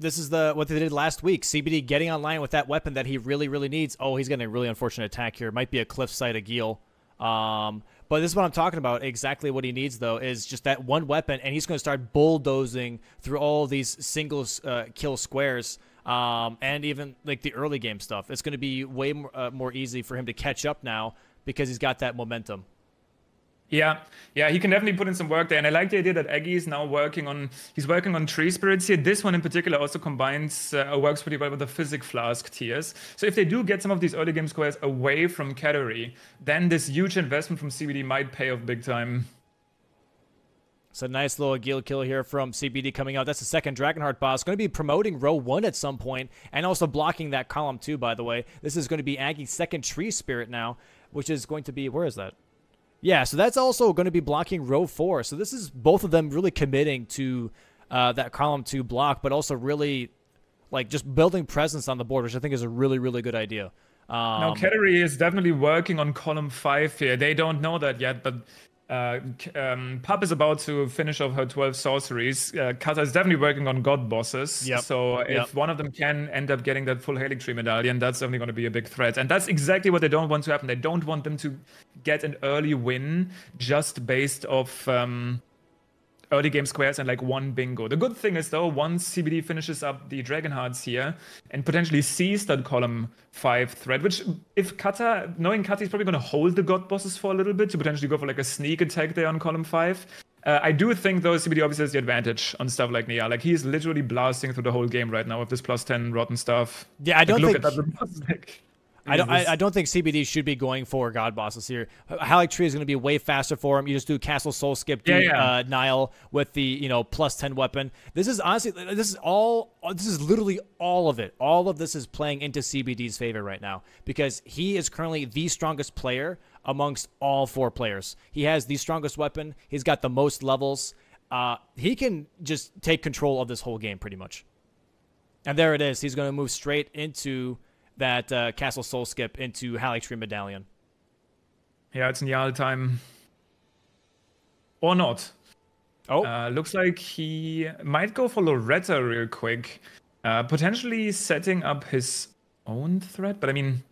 this is the what they did last week. CBD getting online with that weapon that he really, really needs. Oh, he's getting a really unfortunate attack here. Might be a cliffside Agheel. Um, but this is what I'm talking about. Exactly what he needs, though, is just that one weapon, and he's going to start bulldozing through all these single uh, kill squares, um, and even like the early game stuff. It's going to be way more, uh, more easy for him to catch up now because he's got that momentum. Yeah, yeah, he can definitely put in some work there, and I like the idea that Aggie is now working on. He's working on tree spirits here. This one in particular also combines uh, works pretty well with the physic flask tiers. So if they do get some of these early game squares away from Cattery, then this huge investment from CBD might pay off big time. It's a nice little Agheel kill here from CBD coming out. That's the second Dragonheart boss. Going to be promoting row one at some point and also blocking that column two, by the way. This is going to be Aggie's second tree spirit now, which is going to be, where is that? Yeah, so that's also going to be blocking row four. So this is both of them really committing to uh, that column two block, but also really like just building presence on the board, which I think is a really, really good idea. Um, now, Cattery is definitely working on column five here. They don't know that yet, but uh, um, Pup is about to finish off her 12 sorceries. Uh, Kata is definitely working on god bosses. Yep. So if yep. one of them can end up getting that full Haligtree medallion, that's definitely going to be a big threat. And that's exactly what they don't want to happen. They don't want them to get an early win just based off um, early game squares and like one bingo. The good thing is though, once CBD finishes up the Dragon Hearts here and potentially sees that column five threat, which if Kata, knowing Kata is probably going to hold the God bosses for a little bit to potentially go for like a sneak attack there on column five. Uh, I do think though CBD obviously has the advantage on stuff like Nia. Like he's literally blasting through the whole game right now with this plus ten rotten staff. Yeah, I don't like, think. I don't. I, I, don't think CBD should be going for God bosses here. Haligtree is going to be way faster for him. You just do Castle Sol Skip, do yeah, yeah. Uh, Nile with the you know plus ten weapon. This is honestly, this is all. This is literally all of it. All of this is playing into CBD's favor right now because he is currently the strongest player amongst all four players. He has the strongest weapon. He's got the most levels. Uh, he can just take control of this whole game pretty much. And there it is. He's going to move straight into that uh, Castle Sol Skip into Haligtree Medallion. Yeah, it's Niall time. Or not. Oh. Uh, looks like he might go for Loretta real quick. Uh, potentially setting up his own threat. But I mean,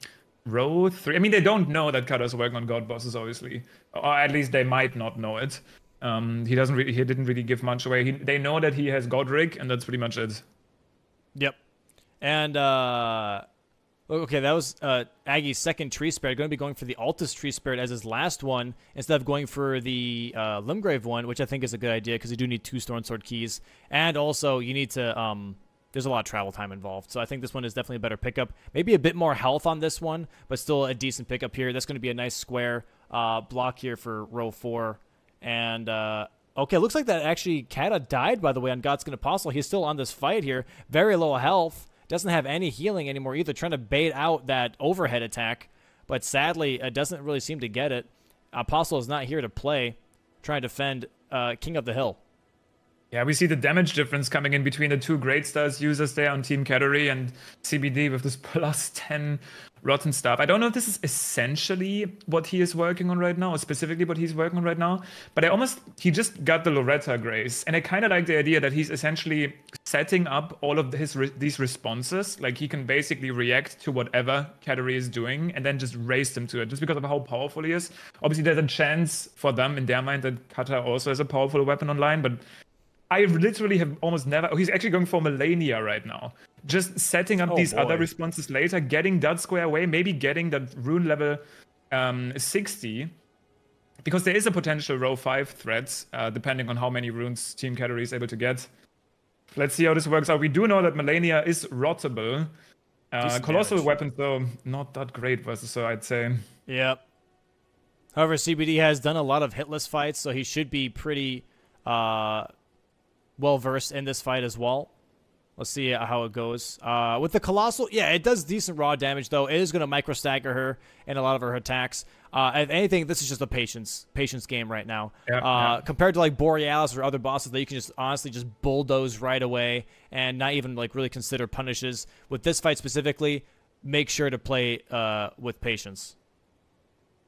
row three. I mean, they don't know that Kata's working on God bosses, obviously. Or at least they might not know it. Um, he doesn't really, he didn't really give much away. He, they know that he has Godrick, and that's pretty much it. Yep. And uh, Okay, that was uh, Aggie's second tree spirit. Going to be going for the Altus tree spirit as his last one instead of going for the uh, Limgrave one, which I think is a good idea because you do need two Stonesword keys, and also you need to. Um, there's a lot of travel time involved, so I think this one is definitely a better pickup. Maybe a bit more health on this one, but still a decent pickup here. That's going to be a nice square uh, block here for row four, and. Uh, Okay, looks like that actually Kata died, by the way, on Godskin Apostle. He's still on this fight here. Very low health. Doesn't have any healing anymore either, trying to bait out that overhead attack. But sadly, it doesn't really seem to get it. Apostle is not here to play, trying to defend uh, King of the Hill. Yeah, we see the damage difference coming in between the two Great Stars users there on Team Cattery and CBD with this plus 10 rotten staff. I don't know if this is essentially what he is working on right now, or specifically what he's working on right now, but I almost, he just got the Loretta Grace. And I kind of like the idea that he's essentially setting up all of his re- these responses. Like he can basically react to whatever Cattery is doing and then just race them to it just because of how powerful he is. Obviously, there's a chance for them in their mind that Kata also has a powerful weapon online, but I literally have almost never. Oh, he's actually going for Malenia right now. Just setting up oh, these boy. other responses later, getting that square away, maybe getting that rune level um, 60. Because there is a potential row 5 threat, uh, depending on how many runes Team Cattery is able to get. Let's see how this works out. We do know that Malenia is rottable. Uh, colossal weapons, though, not that great versus so I'd say. Yep. However, CBD has done a lot of hitless fights, so he should be pretty uh, well versed in this fight as well. Let's see how it goes. Uh, with the Colossal, yeah, it does decent raw damage, though. It is going to micro stagger her in a lot of her attacks. Uh, if anything, this is just a patience patience game right now. Uh. Compared to like Borealis or other bosses that you can just honestly just bulldoze right away and not even like really consider punishes. With this fight specifically, make sure to play uh, with patience.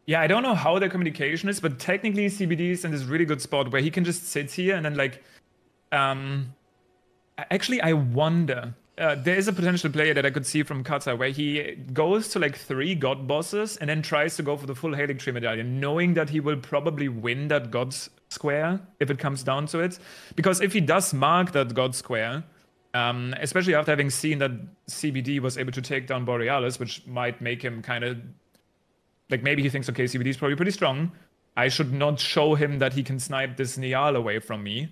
Yeah, I don't know how their communication is, but technically CBD is in this really good spot where he can just sit here and then like um, actually, I wonder. Uh, there is a potential player that I could see from Kata where he goes to like three god bosses and then tries to go for the full Haligtree medallion, knowing that he will probably win that god square if it comes down to it. Because if he does mark that god square, um, especially after having seen that CBD was able to take down Borealis, which might make him kind of like maybe he thinks, okay, CBD is probably pretty strong. I should not show him that he can snipe this Niall away from me.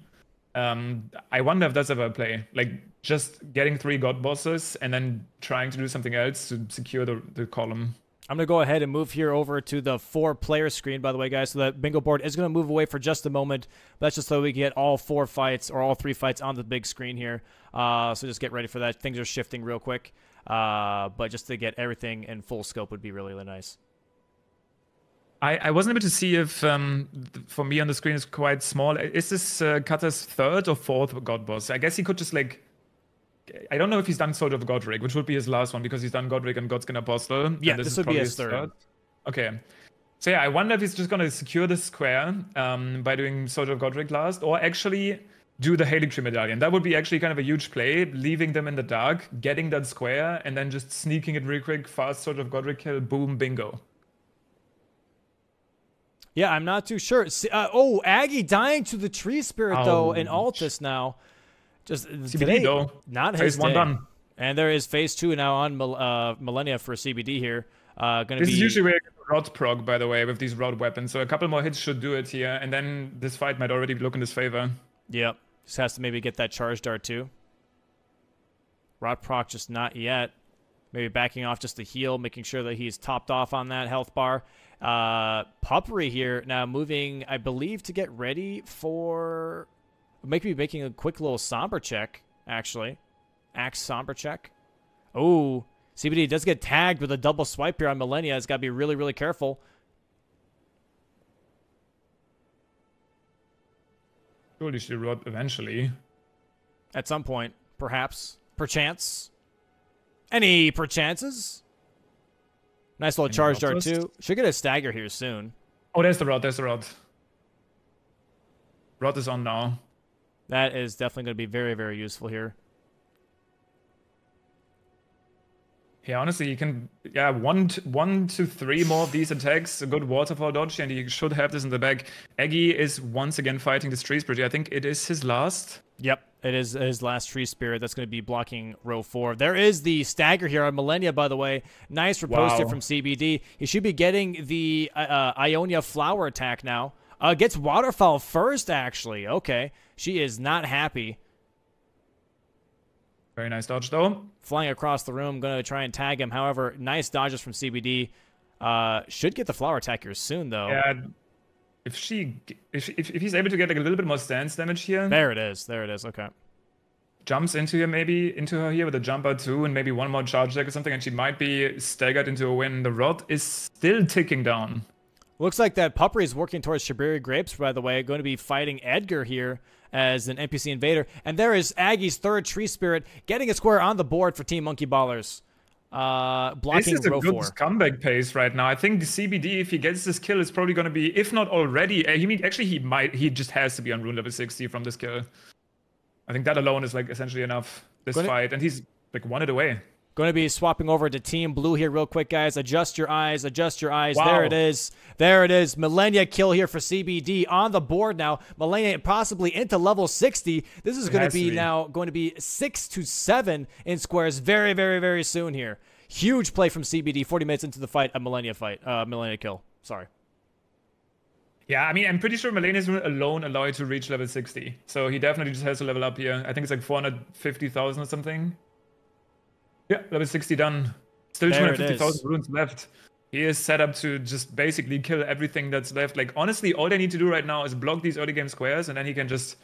Um, I wonder if that's ever a play. Like just getting three god bosses and then trying to do something else to secure the, the column. I'm going to go ahead and move here over to the four player screen, by the way, guys. So that bingo board is going to move away for just a moment. But that's just so we can get all four fights or all three fights on the big screen here. Uh, so just get ready for that. Things are shifting real quick. Uh, but just to get everything in full scope would be really, really nice. I, I wasn't able to see if, um, for me on the screen, is quite small. Is this uh, Kata's third or fourth God boss? I guess he could just like. I don't know if he's done Soldier of Godrick, which would be his last one because he's done Godrick and Godskin Apostle. Yeah, this, this would be his third. third. Okay. So yeah, I wonder if he's just gonna secure the square um, by doing Soldier of Godrick last, or actually do the Haligtree Medallion. That would be actually kind of a huge play, leaving them in the dark, getting that square, and then just sneaking it real quick, fast Soldier of Godrick kill, boom, bingo. Yeah, I'm not too sure. Uh, oh, Aggie dying to the tree spirit though in Altus now. Just CBD, today, though. not phase his one day. done. And there is phase two now on uh, Malenia for CBD here. Uh, gonna this be... is usually where rot proc, by the way, with these rot weapons. So a couple more hits should do it here, and then this fight might already look in his favor. Yep. Just has to maybe get that charge dart too. Rot proc just not yet. Maybe backing off just to heal, making sure that he's topped off on that health bar. Uh, Puppery here now moving, I believe, to get ready for maybe making a quick little somber check, actually. Axe somber check. Oh, CBD does get tagged with a double swipe here on Malenia. It's got to be really, really careful. Surely she rot eventually. At some point, perhaps. Perchance. Any perchances? Nice little charge R2. Should get a stagger here soon. Oh, there's the rot. There's the rot. Rot is on now. That is definitely going to be very, very useful here. Yeah, honestly, you can yeah one one to three more of these attacks, a good waterfall dodge, and you should have this in the back. Eggy is once again fighting the Tree Spirit. I think it is his last. Yep, it is his last Tree Spirit. That's going to be blocking row four. There is the stagger here on Malenia, by the way. Nice riposte wow. from CBD. He should be getting the uh, uh, Aeonia Flower attack now. Uh, gets Waterfall first, actually. Okay, she is not happy. Very nice dodge, though. Flying across the room, going to try and tag him. However, nice dodges from CBD. Uh, should get the flower attack here soon, though. Yeah. If she, if, if, if he's able to get like a little bit more stance damage here. There it is. There it is. Okay. Jumps into her maybe into her here with a jumper too, and maybe one more charge deck or something, and she might be staggered into a win. The rot is still ticking down. Looks like that Puppery is working towards Shabriri Grapes, by the way. Going to be fighting Edgar here as an NPC invader. And there is Aggie's third tree spirit getting a square on the board for Team Monkey Ballers. Uh, blocking this is a row good four. comeback pace right now. I think the CBD, if he gets this kill, is probably going to be, if not already, uh, he mean actually he might, he just has to be on rune level 60 from this kill. I think that alone is like essentially enough this fight, and he's like one it away. Going to be swapping over to Team Blue here, real quick, guys. Adjust your eyes, adjust your eyes. Wow. There it is. There it is. Malenia kill here for CBD on the board now. Malenia possibly into level 60. This is going to be now going to be six to seven in squares very, very, very soon here. Huge play from CBD. 40 minutes into the fight, a Malenia fight, uh, Malenia kill. Sorry. Yeah, I mean, I'm pretty sure Millennium is alone allowed to reach level 60. So he definitely just has to level up here. I think it's like 450,000 or something. Yeah, level 60 done. Still 250,000 runes left. He is set up to just basically kill everything that's left. Like, honestly, all they need to do right now is block these early game squares, and then he can just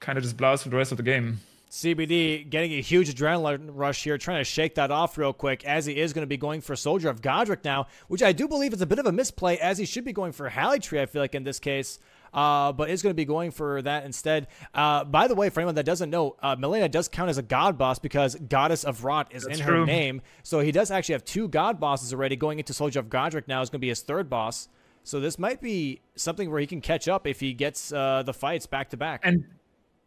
kind of just blast for the rest of the game. CBD getting a huge adrenaline rush here, trying to shake that off real quick as he is going to be going for Soldier of Godrick now, which I do believe is a bit of a misplay as he should be going for Haligtree, I feel like, in this case. Uh, but is going to be going for that instead. Uh, by the way, for anyone that doesn't know, uh, Malenia does count as a god boss because Goddess of Rot is That's in her true. name. So he does actually have two god bosses already. Going into Soldier of Godrick now is going to be his third boss. So this might be something where he can catch up if he gets uh, the fights back to back. And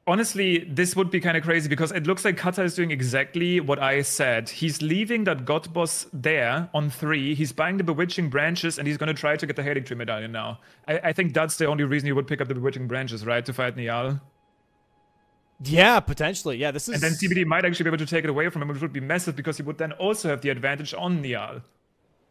honestly, this would be kind of crazy because it looks like Kata is doing exactly what I said. He's leaving that God boss there on three. He's buying the Bewitching Branches and he's going to try to get the Haligtree Medallion now. I, I think that's the only reason he would pick up the Bewitching Branches, right? To fight Niall. Yeah, potentially. Yeah, this is. And then CBD might actually be able to take it away from him, which would be massive because he would then also have the advantage on Niall.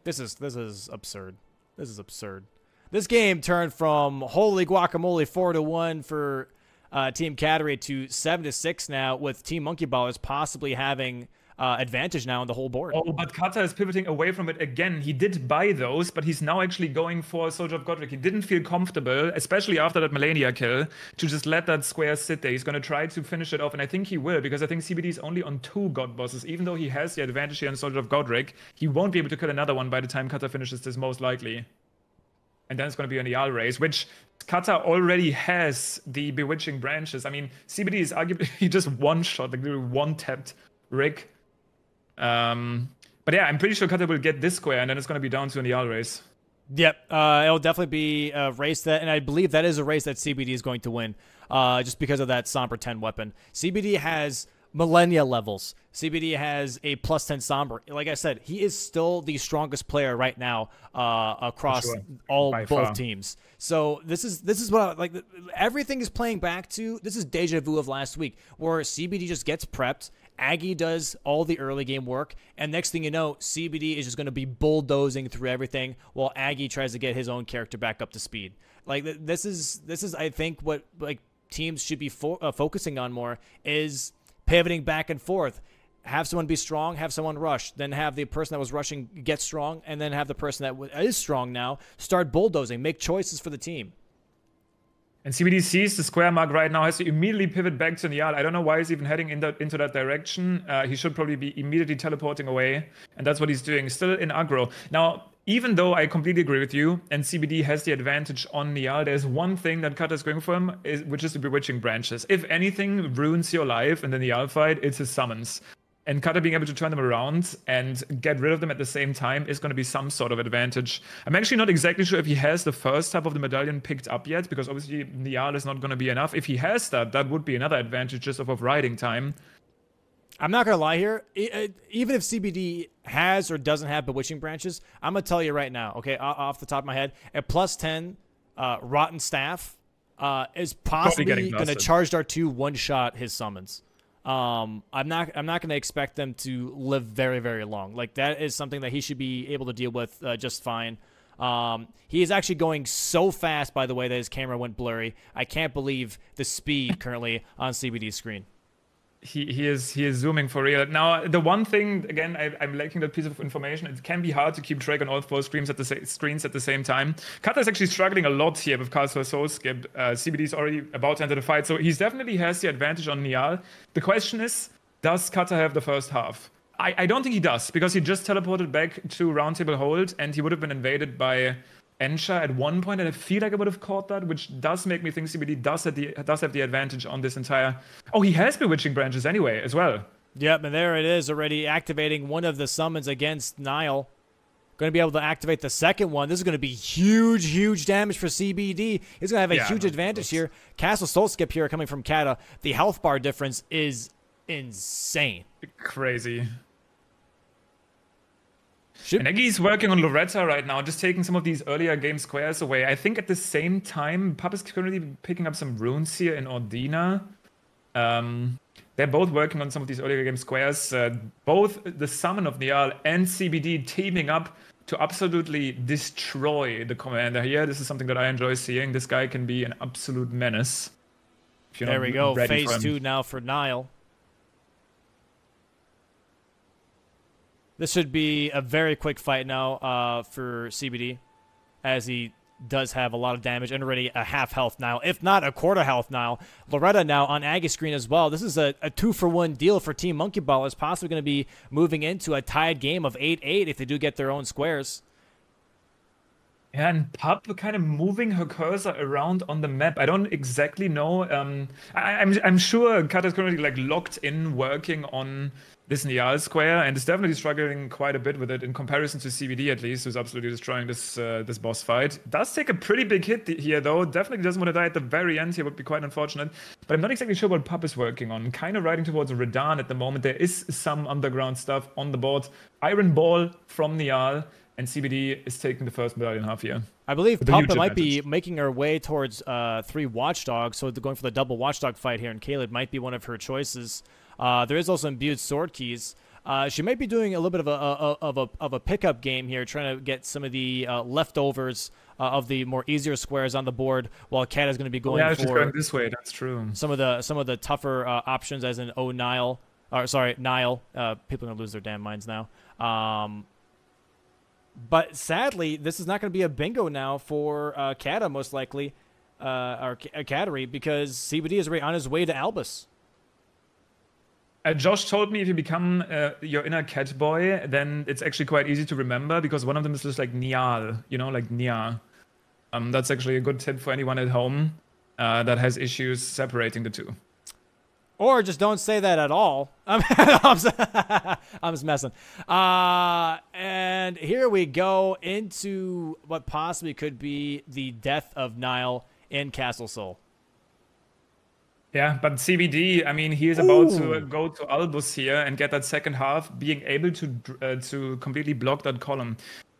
This is this is absurd. This is absurd. This game turned from holy guacamole four to one for uh, Team Cattery to seven to six now, with Team Monkey Ballers possibly having uh, advantage now on the whole board. Oh, but Kata is pivoting away from it again. He did buy those, but he's now actually going for Soldier of Godrick. He didn't feel comfortable, especially after that Malenia kill, to just let that square sit there. He's going to try to finish it off, and I think he will, because I think CBD is only on two God bosses. Even though he has the advantage here on Soldier of Godrick, he won't be able to kill another one by the time Kata finishes this, most likely. And then it's going to be an Niall race, which Kata already has the Bewitching Branches. I mean, CBD is arguably just one shot, like literally one tapped Rick. Um, but yeah, I'm pretty sure Kata will get this square, and then it's going to be down to a Niall race. Yep, uh, it'll definitely be a race that, and I believe that is a race that CBD is going to win, uh, just because of that Somber 10 weapon. CBD has Malenia levels. CBD has a plus 10 Somber. Like I said, he is still the strongest player right now uh, across sure. all By both far. teams. So this is this is what I, like everything is playing back to. This is deja vu of last week, where CBD just gets prepped. Aggie does all the early game work, and next thing you know, CBD is just going to be bulldozing through everything, while Aggie tries to get his own character back up to speed. Like this is this is I think what like teams should be fo- uh, focusing on more is pivoting back and forth. Have someone be strong, have someone rush, then have the person that was rushing get strong, and then have the person that is strong now start bulldozing, make choices for the team. And CBD sees the square mark right now, has to immediately pivot back to Niall. I don't know why he's even heading in that, into that direction. Uh, he should probably be immediately teleporting away, and that's what he's doing, still in aggro. Now, even though I completely agree with you, and CBD has the advantage on Niall, there's one thing that Kata is going for him, is, which is the Bewitching Branches. If anything ruins your life in the Niall fight, it's his summons. And Kata being able to turn them around and get rid of them at the same time is going to be some sort of advantage. I'm actually not exactly sure if he has the first type of the medallion picked up yet, because obviously Niall is not going to be enough. If he has that, that would be another advantage just of riding time. I'm not gonna lie here. Uh, Even if CBD has or doesn't have bewitching branches, I'm gonna tell you right now. Okay, off the top of my head, at plus ten, uh, rotten staff uh, is possibly gonna charge our two one shot his summons. Um, I'm not. I'm not gonna expect them to live very, very long. Like that is something that he should be able to deal with uh, just fine. Um, he is actually going so fast, by the way, that his camera went blurry. I can't believe the speed currently on CBD's screen. He, he is he is zooming for real. Now the one thing again I, I'm lacking that piece of information. It can be hard to keep track on all four screens at the sa- screens at the same time. Kata is actually struggling a lot here with Castle Sol Skip. Uh, CBD is already about to enter the fight, so he's definitely has the advantage on Niall. The question is, does Kata have the first half? I, I don't think he does because he just teleported back to Roundtable Hold and he would have been invaded by Ensha at one point, and I feel like I would have caught that, which does make me think CBD does have the does have the advantage on this entire. Oh, he has bewitching branches anyway as well. Yep, and there it is already activating one of the summons against Niall. Going to be able to activate the second one. This is going to be huge, huge damage for CBD. He's going to have a yeah, huge advantage here. Castle Sol Skip here coming from Kata. The health bar difference is insane. Crazy. Should... And Eggy's working on Loretta right now, just taking some of these earlier game squares away. I think at the same time, Pup is currently picking up some runes here in Ordina. Um, they're both working on some of these earlier game squares. Uh, both the Summon of Niall and CBD teaming up to absolutely destroy the commander here. This is something that I enjoy seeing. This guy can be an absolute menace. There we go. Phase two now for Niall. This should be a very quick fight now uh, for CBD, as he does have a lot of damage and already a half health now, if not a quarter health now. Loretta now on Aggie screen as well. This is a, a two for one deal for Team Monkey Ball. Is possibly going to be moving into a tied game of 8 8 if they do get their own squares. Yeah, and Pup kind of moving her cursor around on the map. I don't exactly know. Um, I, am I'm, I'm sure Kat is currently like locked in working on this Niall square and is definitely struggling quite a bit with it in comparison to CBD at least, who's absolutely destroying this uh, this boss fight. Does take a pretty big hit here though. Definitely doesn't want to die at the very end here, would be quite unfortunate. But I'm not exactly sure what Pup is working on. Kind of riding towards Redan at the moment. There is some underground stuff on the board. Iron Ball from Niall and CBD is taking the first medallion half here. I believe Papa might be making her way towards uh, three Watchdogs, so going for the double Watchdog fight here, and Caelid might be one of her choices. Uh, there is also imbued sword keys. Uh, she might be doing a little bit of a, a, of a of a pickup game here, trying to get some of the uh, leftovers uh, of the more easier squares on the board, while Cat is going to be going yeah, for going this way. That's true. Some of the some of the tougher uh, options, as in O Nile, or sorry Nile. Uh, people are going to lose their damn minds now. Um, but sadly, this is not going to be a bingo now for uh, Kata, most likely, uh, or Cattery, because CBD is right on his way to Albus. Uh, Josh told me if you become uh, your inner cat boy, then it's actually quite easy to remember because one of them is just like Nial, you know, like Nia. Um, that's actually a good tip for anyone at home uh, that has issues separating the two. Or just don't say that at all. I'm, I'm just messing. Uh, and here we go into what possibly could be the death of Niall in Castle Sol. Yeah, but CBD, I mean, he is about Ooh. to go to Albus here and get that second half, being able to uh, to completely block that column.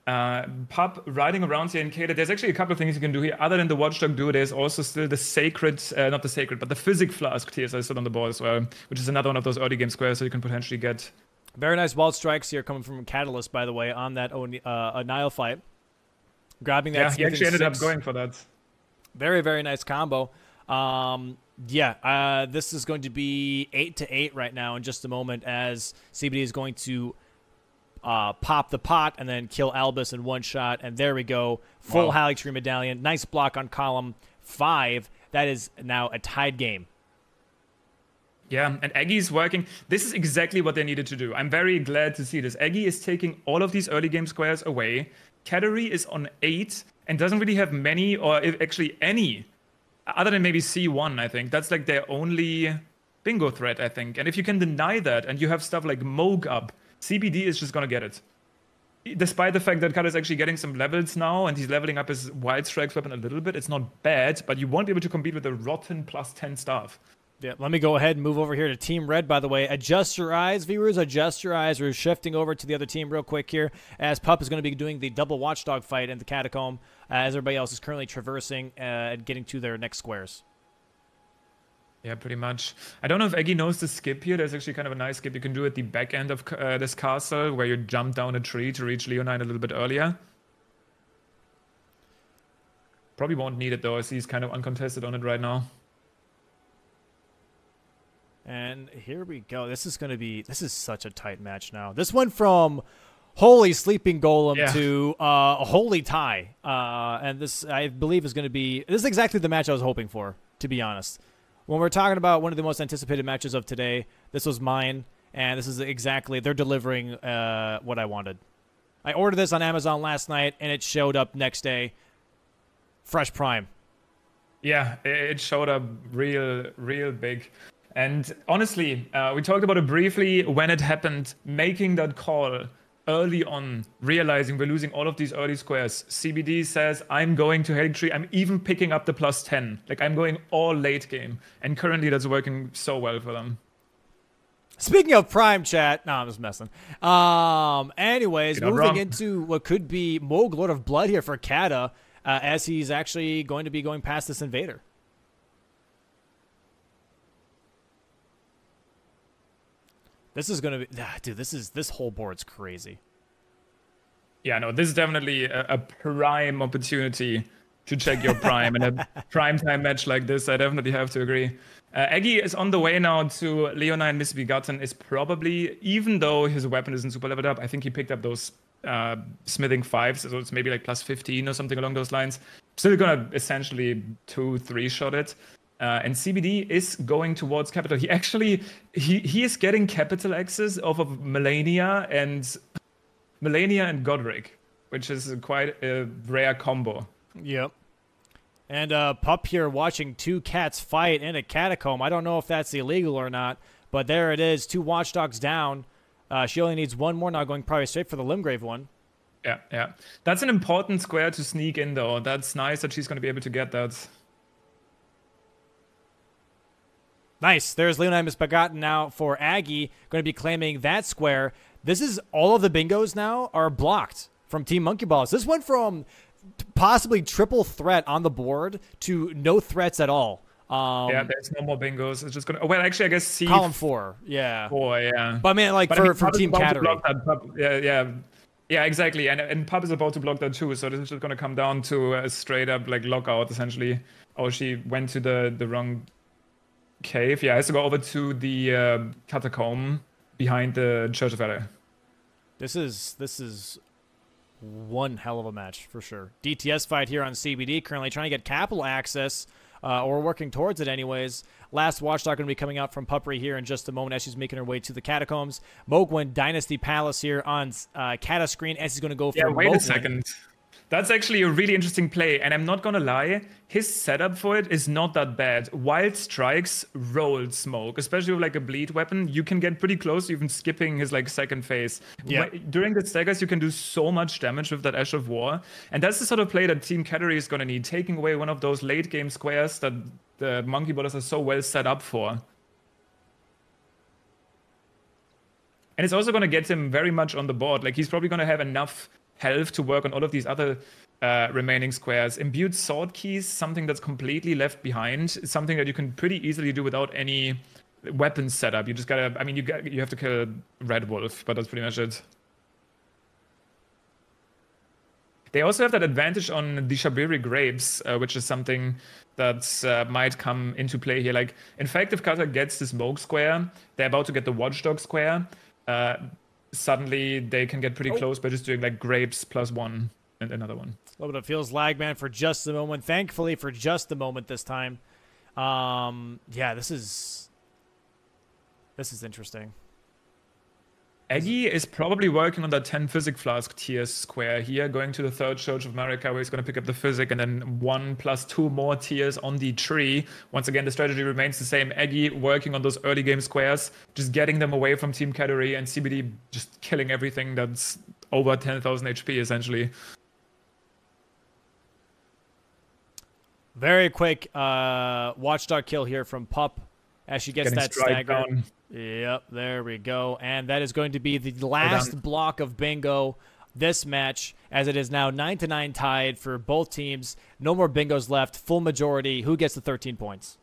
Uh, Pup riding around here in Kata, there's actually a couple of things you can do here. Other than the Watchdog Duo, there's also still the sacred, uh, not the sacred, but the Physic Flask are still on the board as well, which is another one of those early game squares so you can potentially get. Very nice wall strikes here coming from Catalyst, by the way, on that uh, Nile fight. Grabbing that. Yeah, he actually ended six. up going for that. Very, very nice combo. Um, yeah, uh, this is going to be eight to eight right now in just a moment as CBD is going to uh, pop the pot and then kill Albus in one shot. And there we go. Full wow. Haligtree medallion. Nice block on column five. That is now a tied game. Yeah, and Aggie's working. This is exactly what they needed to do. I'm very glad to see this. Aggie is taking all of these early game squares away. Cattery is on eight and doesn't really have many or if actually any other than maybe C1, I think that's like their only bingo threat, I think. And if you can deny that and you have stuff like Mohg up, CBD is just gonna get it. Despite the fact that Kat is actually getting some levels now and he's leveling up his Wild Strikes weapon a little bit, it's not bad, but you won't be able to compete with a Rotten plus 10 staff. Yeah, let me go ahead and move over here to Team Red, by the way. Adjust your eyes, viewers. Adjust your eyes. We're shifting over to the other team real quick here as Pup is going to be doing the double watchdog fight in the catacomb uh, as everybody else is currently traversing uh, and getting to their next squares. Yeah, pretty much. I don't know if Eggy knows the skip here. There's actually kind of a nice skip you can do at the back end of uh, this castle where you jump down a tree to reach Leonine a little bit earlier. Probably won't need it though, as he's kind of uncontested on it right now. And here we go. This is going to be, this is such a tight match now. This went from holy sleeping golem yeah. to uh, a holy tie. Uh, and this, I believe, is going to be, this is exactly the match I was hoping for, to be honest. When we're talking about one of the most anticipated matches of today, this was mine. And this is exactly, they're delivering uh, what I wanted. I ordered this on Amazon last night, and it showed up next day. fresh prime. Yeah, it showed up real, real big. And honestly, uh, we talked about it briefly when it happened, making that call early on, realizing we're losing all of these early squares. CBD says, I'm going to Haligtree. I'm even picking up the plus 10. Like, I'm going all late game. And currently, that's working so well for them. Speaking of Prime chat, no, I'm just messing. Um, anyways, moving wrong. into what could be Mohg Lord of Blood here for Kata, uh, as he's actually going to be going past this Invader. This is gonna be, ah, dude. This is this whole board's crazy. Yeah, no, this is definitely a, a prime opportunity to check your prime in a prime time match like this. I definitely have to agree. Uh, Eggy is on the way now to Leonine Misbegotten. Is probably even though his weapon isn't super leveled up, I think he picked up those uh, smithing fives, so it's maybe like plus 15 or something along those lines. Still gonna essentially two, three shot it. Uh, and CBD is going towards capital. He actually he he is getting capital access off of Malenia and Malenia and Godrick, which is quite a rare combo. Yep. And uh, Pup here watching two cats fight in a catacomb. I don't know if that's illegal or not, but there it is. Two watchdogs down. Uh, she only needs one more now, going probably straight for the Limgrave one. Yeah, yeah. That's an important square to sneak in, though. That's nice that she's going to be able to get that. Nice. There's Leonine Misbegotten now for Aggie, going to be claiming that square. This is all of the bingos now are blocked from Team Monkey Balls. This went from possibly triple threat on the board to no threats at all. Um, yeah, there's no more bingos. It's just gonna. well, actually, I guess C column four. Yeah. Four. Yeah. But I mean, like but for I mean, for Team Cattery. Yeah, yeah. Yeah, exactly, and and Pub is about to block that too, so this is just gonna come down to a straight up like lockout essentially. Oh, she went to the the wrong cave. Yeah, I have to go over to the uh, catacomb behind the Church of Valor. This is this is one hell of a match for sure. DTS fight here on CBD. Currently trying to get capital access, uh, or working towards it anyways. Last Watchdog going to be coming out from Puppery here in just a moment as she's making her way to the catacombs. Mohgwyn Dynasty Palace here on uh, Kata screen as he's going to go for. Yeah, wait a second. That's actually a really interesting play, and I'm not gonna lie, his setup for it is not that bad. Wild strikes roll smoke, especially with like a bleed weapon. You can get pretty close, even skipping his like second phase. Yeah. During the staggers, you can do so much damage with that Ash of War, and that's the sort of play that Team Cattery is gonna need, taking away one of those late game squares that the Monkey Ballers are so well set up for. And it's also going to get him very much on the board. Like he's probably going to have enough health to work on all of these other uh, remaining squares. Imbued sword keys, something that's completely left behind, something that you can pretty easily do without any weapon setup. You just gotta, I mean, you got, you have to kill Red Wolf, but that's pretty much it. They also have that advantage on the Shabriri Grapes, uh, which is something that uh, might come into play here. Like, in fact, if Kata gets the Smoke Square, they're about to get the Watchdog Square. Uh, suddenly they can get pretty oh. close by just doing like grapes plus one and another one. A little bit of feels lag man for just a moment. Thankfully for just a moment this time. Um, yeah, this is this is interesting. Eggy is probably working on that 10 Physic Flask tier square here, going to the third Church of Marika, where he's going to pick up the Physic and then one plus two more tiers on the tree. Once again, the strategy remains the same. Eggy working on those early game squares, just getting them away from Team Cattery, and CBD just killing everything that's over 10,000 HP, essentially. Very quick uh, Watchdog kill here from Pup as she gets Getting that stagger. Down. Yep, there we go. And that is going to be the last block of bingo this match, as it is now 9 to 9 tied for both teams. No more bingos left. Full majority. Who gets the 13 points?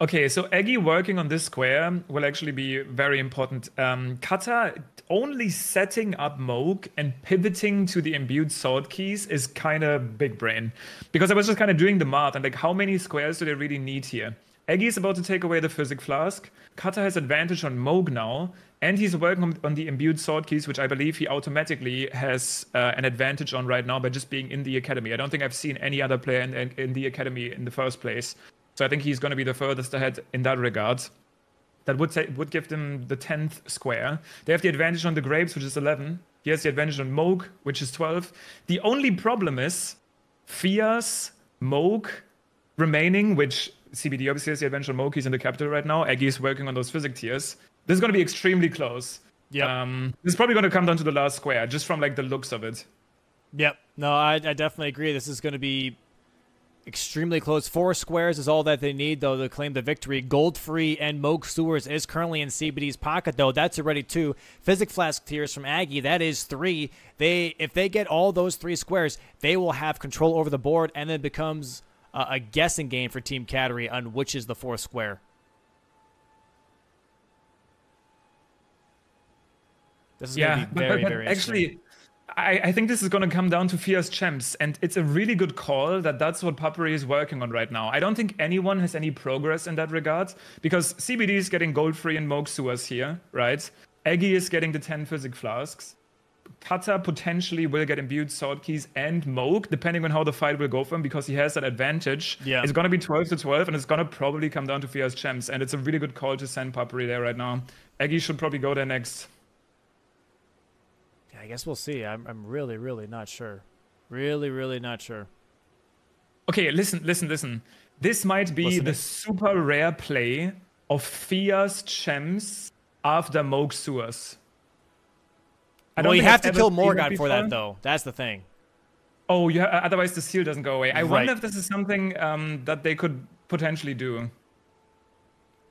Okay, so Eggy working on this square will actually be very important. Um, Kata only setting up Mohg and pivoting to the imbued sword keys is kind of big brain. Because I was just kind of doing the math and like, how many squares do they really need here? Eggy is about to take away the Physic Flask. Kata has advantage on Mohg now, and he's working on the imbued sword keys, which I believe he automatically has uh, an advantage on right now by just being in the academy. I don't think I've seen any other player in, in, in the academy in the first place. So I think he's going to be the furthest ahead in that regard. That would say, would give them the 10th square. They have the advantage on the grapes, which is 11. He has the advantage on Mohg, which is 12. The only problem is Fia's, Mohg remaining, which CBD obviously has the adventure Mohg. He's in the capital right now. Eggy is working on those physic tiers. This is going to be extremely close. Yeah. Um, this is probably going to come down to the last square, just from like the looks of it. Yep. No, I, I definitely agree. This is going to be extremely close. Four squares is all that they need, though, to claim the victory. Godfrey and Mohg Sewers is currently in CBD's pocket, though. That's already two. Physic Flask tiers from Aggie, that is three. They, if they get all those three squares, they will have control over the board, and then becomes a, a guessing game for Team Cattery on which is the fourth square. This is yeah, going to be very, but, but very actually, I, I, think this is going to come down to Fia's Champs, and it's a really good call that that's what Puppery is working on right now. I don't think anyone has any progress in that regard because CBD is getting Godfrey and Mohg Sewers here, right? Eggy is getting the 10 Physic Flasks. Kata potentially will get imbued sword keys and Mohg, depending on how the fight will go for him, because he has that advantage. Yeah. It's going to be 12 to 12, and it's going to probably come down to Fia's Champs, and it's a really good call to send Puppery there right now. Eggy should probably go there next. Yeah, I guess we'll see. I'm, I'm really, really not sure. Really, really not sure. Okay, listen, listen, listen. This might be Listening. the super rare play of Fia's Champs after Mohg Sewers. I well, you have to kill Morgott for that, though. That's the thing. Oh, yeah. Otherwise, the seal doesn't go away. I right. wonder if this is something um, that they could potentially do.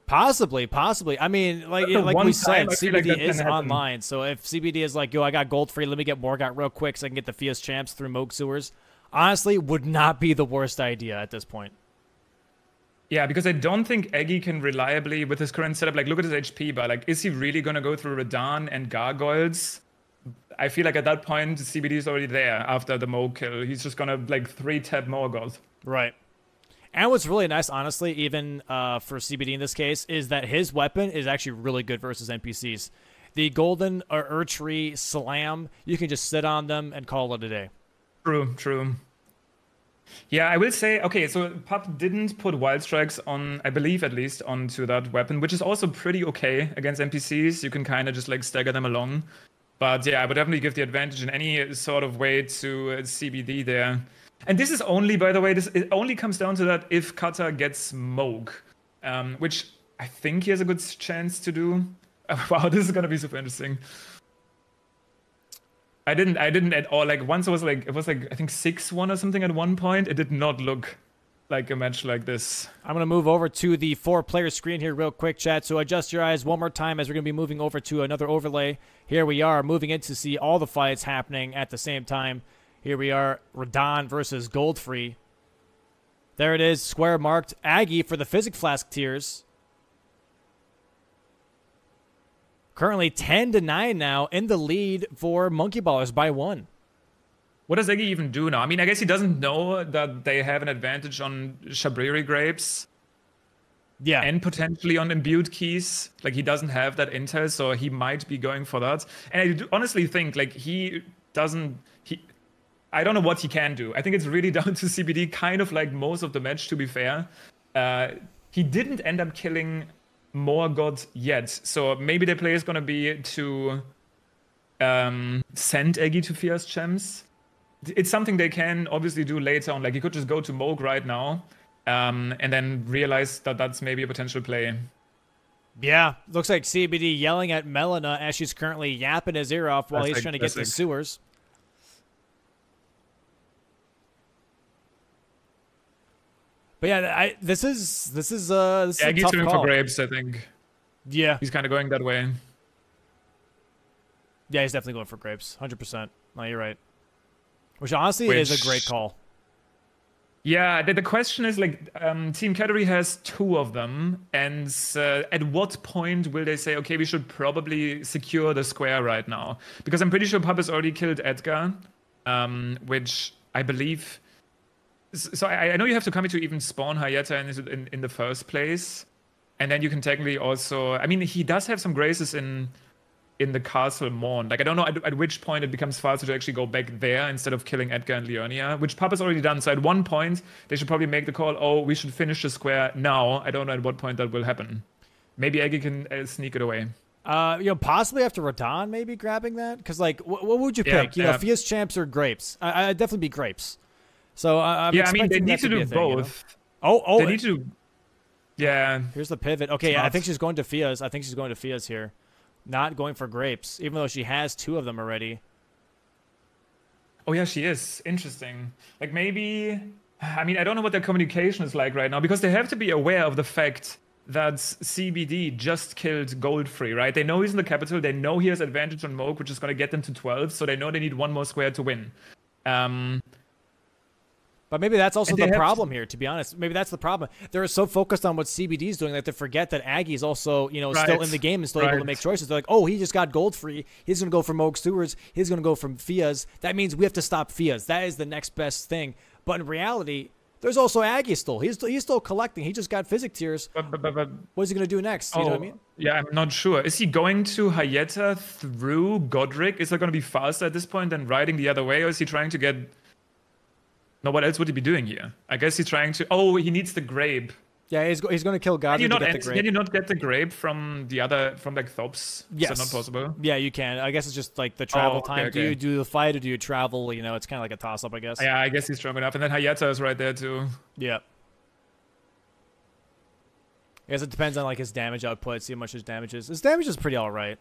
Possibly, possibly. I mean, like like we said, CBD like is online. So if CBD is like, yo, I got Godfrey, let me get Morgott real quick so I can get the Fia's champs through Mohg Sewers. Honestly, would not be the worst idea at this point. Yeah, because I don't think Eggy can reliably, with his current setup, like look at his HP bar. Like, is he really gonna go through Radahn and Gargoyles? I feel like at that point, CBD is already there after the Mo kill. He's just gonna like three tap Morgott. Right. And what's really nice, honestly, even uh, for CBD in this case, is that his weapon is actually really good versus NPCs. The Golden or Erdtree Slam, you can just sit on them and call it a day. True, true. Yeah, I will say, okay, so Pup didn't put Wild Strikes on, I believe at least, onto that weapon, which is also pretty okay against NPCs. You can kind of just like stagger them along. But yeah, I would definitely give the advantage in any sort of way to uh, CBD there. And this is only, by the way, this it only comes down to that if Kata gets Mohg, um, which I think he has a good chance to do. wow, this is gonna be super interesting. I didn't, I didn't at all. Like once it was like it was like I think six one or something at one point. It did not look like a match like this. I'm going to move over to the four player screen here real quick, chat. So adjust your eyes one more time as we're going to be moving over to another overlay. Here we are moving in to see all the fights happening at the same time. Here we are, Radahn versus Godfrey. There it is, square marked. Aggie for the Physick Flask tiers. Currently 10 to 9 now in the lead for Monkey Ballers by one. What does Eggy even do now? I mean, I guess he doesn't know that they have an advantage on Shabriri grapes. Yeah. And potentially on imbued keys. Like he doesn't have that intel, so he might be going for that. And I honestly think like he doesn't he I don't know what he can do. I think it's really down to CBD, kind of like most of the match, to be fair. Uh, he didn't end up killing Morgott yet, so maybe the play is going to be to um, send Eggy to Fierce Gems. It's something they can obviously do later on. Like, he could just go to Mohg right now um, and then realize that that's maybe a potential play. Yeah, looks like CBD yelling at Melina as she's currently yapping his ear off while that's he's like, trying to get to like, sewers. But yeah, I, this is this is uh this yeah, is a tough call. for grapes. I think. Yeah, he's kind of going that way. Yeah, he's definitely going for grapes. Hundred percent. No, you're right. Which honestly Which, is a great call. Yeah, the, the question is like, um, Team Cattery has two of them, and uh, at what point will they say, okay, we should probably secure the square right now? Because I'm pretty sure Pup has already killed Edgar, um, which I believe so I, I, know you have to come to even spawn Hyetta in, in, in the first place, and then you can technically also. I mean, he does have some graces in in the castle Morne. Like I don't know at, at, which point it becomes faster to actually go back there instead of killing Edgar and Leonine, which Papa's already done. So at one point they should probably make the call. Oh, we should finish the square now. I don't know at what point that will happen. Maybe Eggy can uh, sneak it away. Uh, you know, possibly after Radahn, maybe grabbing that, because like, wh- what would you pick? Yeah, you yeah. know, Fia's champs or grapes? I- I'd definitely be grapes. So uh, I'm yeah, I mean they need to do a thing, you know? both. Oh, oh, They need to. Yeah, here's the pivot. Okay, I think she's going to Fia's. I think she's going to Fia's here. Not going for grapes, even though she has two of them already. Oh yeah, she is. Interesting. Like maybe I mean I don't know what their communication is like right now because they have to be aware of the fact that CBD just killed Godfrey, right? They know he's in the capital, they know he has advantage on Mohg, which is gonna get them to 12, so they know they need one more square to win. Um But maybe that's also the problem here, to be honest. Maybe that's the problem. They're so focused on what CBD is doing that they forget that Aggie's also, you know, still in the game and still able to make choices. They're like, oh, he just got Godfrey. He's going to go for Mohg Stewards. He's going to go from Fia's. That means we have to stop Fia's. That is the next best thing. But in reality, there's also Aggie still. He's, he's still collecting. He just got Physick tears. but, but, but, but What is he going to do next? You know what I oh, mean? Yeah, I'm not sure. Is he going to Hyetta through Godrick? Is that going to be faster at this point than riding the other way, or is he trying to get? No, what else would he be doing here? I guess he's trying to. Oh, he needs the grape. Yeah, he's, go- he's going to kill Can you not? get the grape. Can you not get the grape from the other from like Thops? Yes. Is not possible? Yeah, you can. I guess it's just like the travel Oh, okay, time. Do you do the fight or do you travel? You know, it's kind of like a toss up, I guess. Yeah, I guess he's strong enough. And then Hyetta is right there too. Yeah. I guess it depends on like his damage output, see how much his damage is. His damage is pretty alright.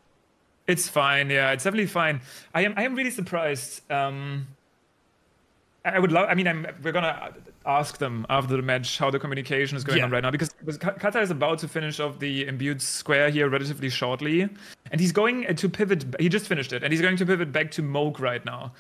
It's fine. Yeah, it's definitely fine. I am. I am really surprised. Um, I would love. I mean, I'm. We're gonna ask them after the match how the communication is going Yeah. on right now because, because Kata is about to finish off the imbued square here relatively shortly, and he's going to pivot. He just finished it, and he's going to pivot back to Mohg right now.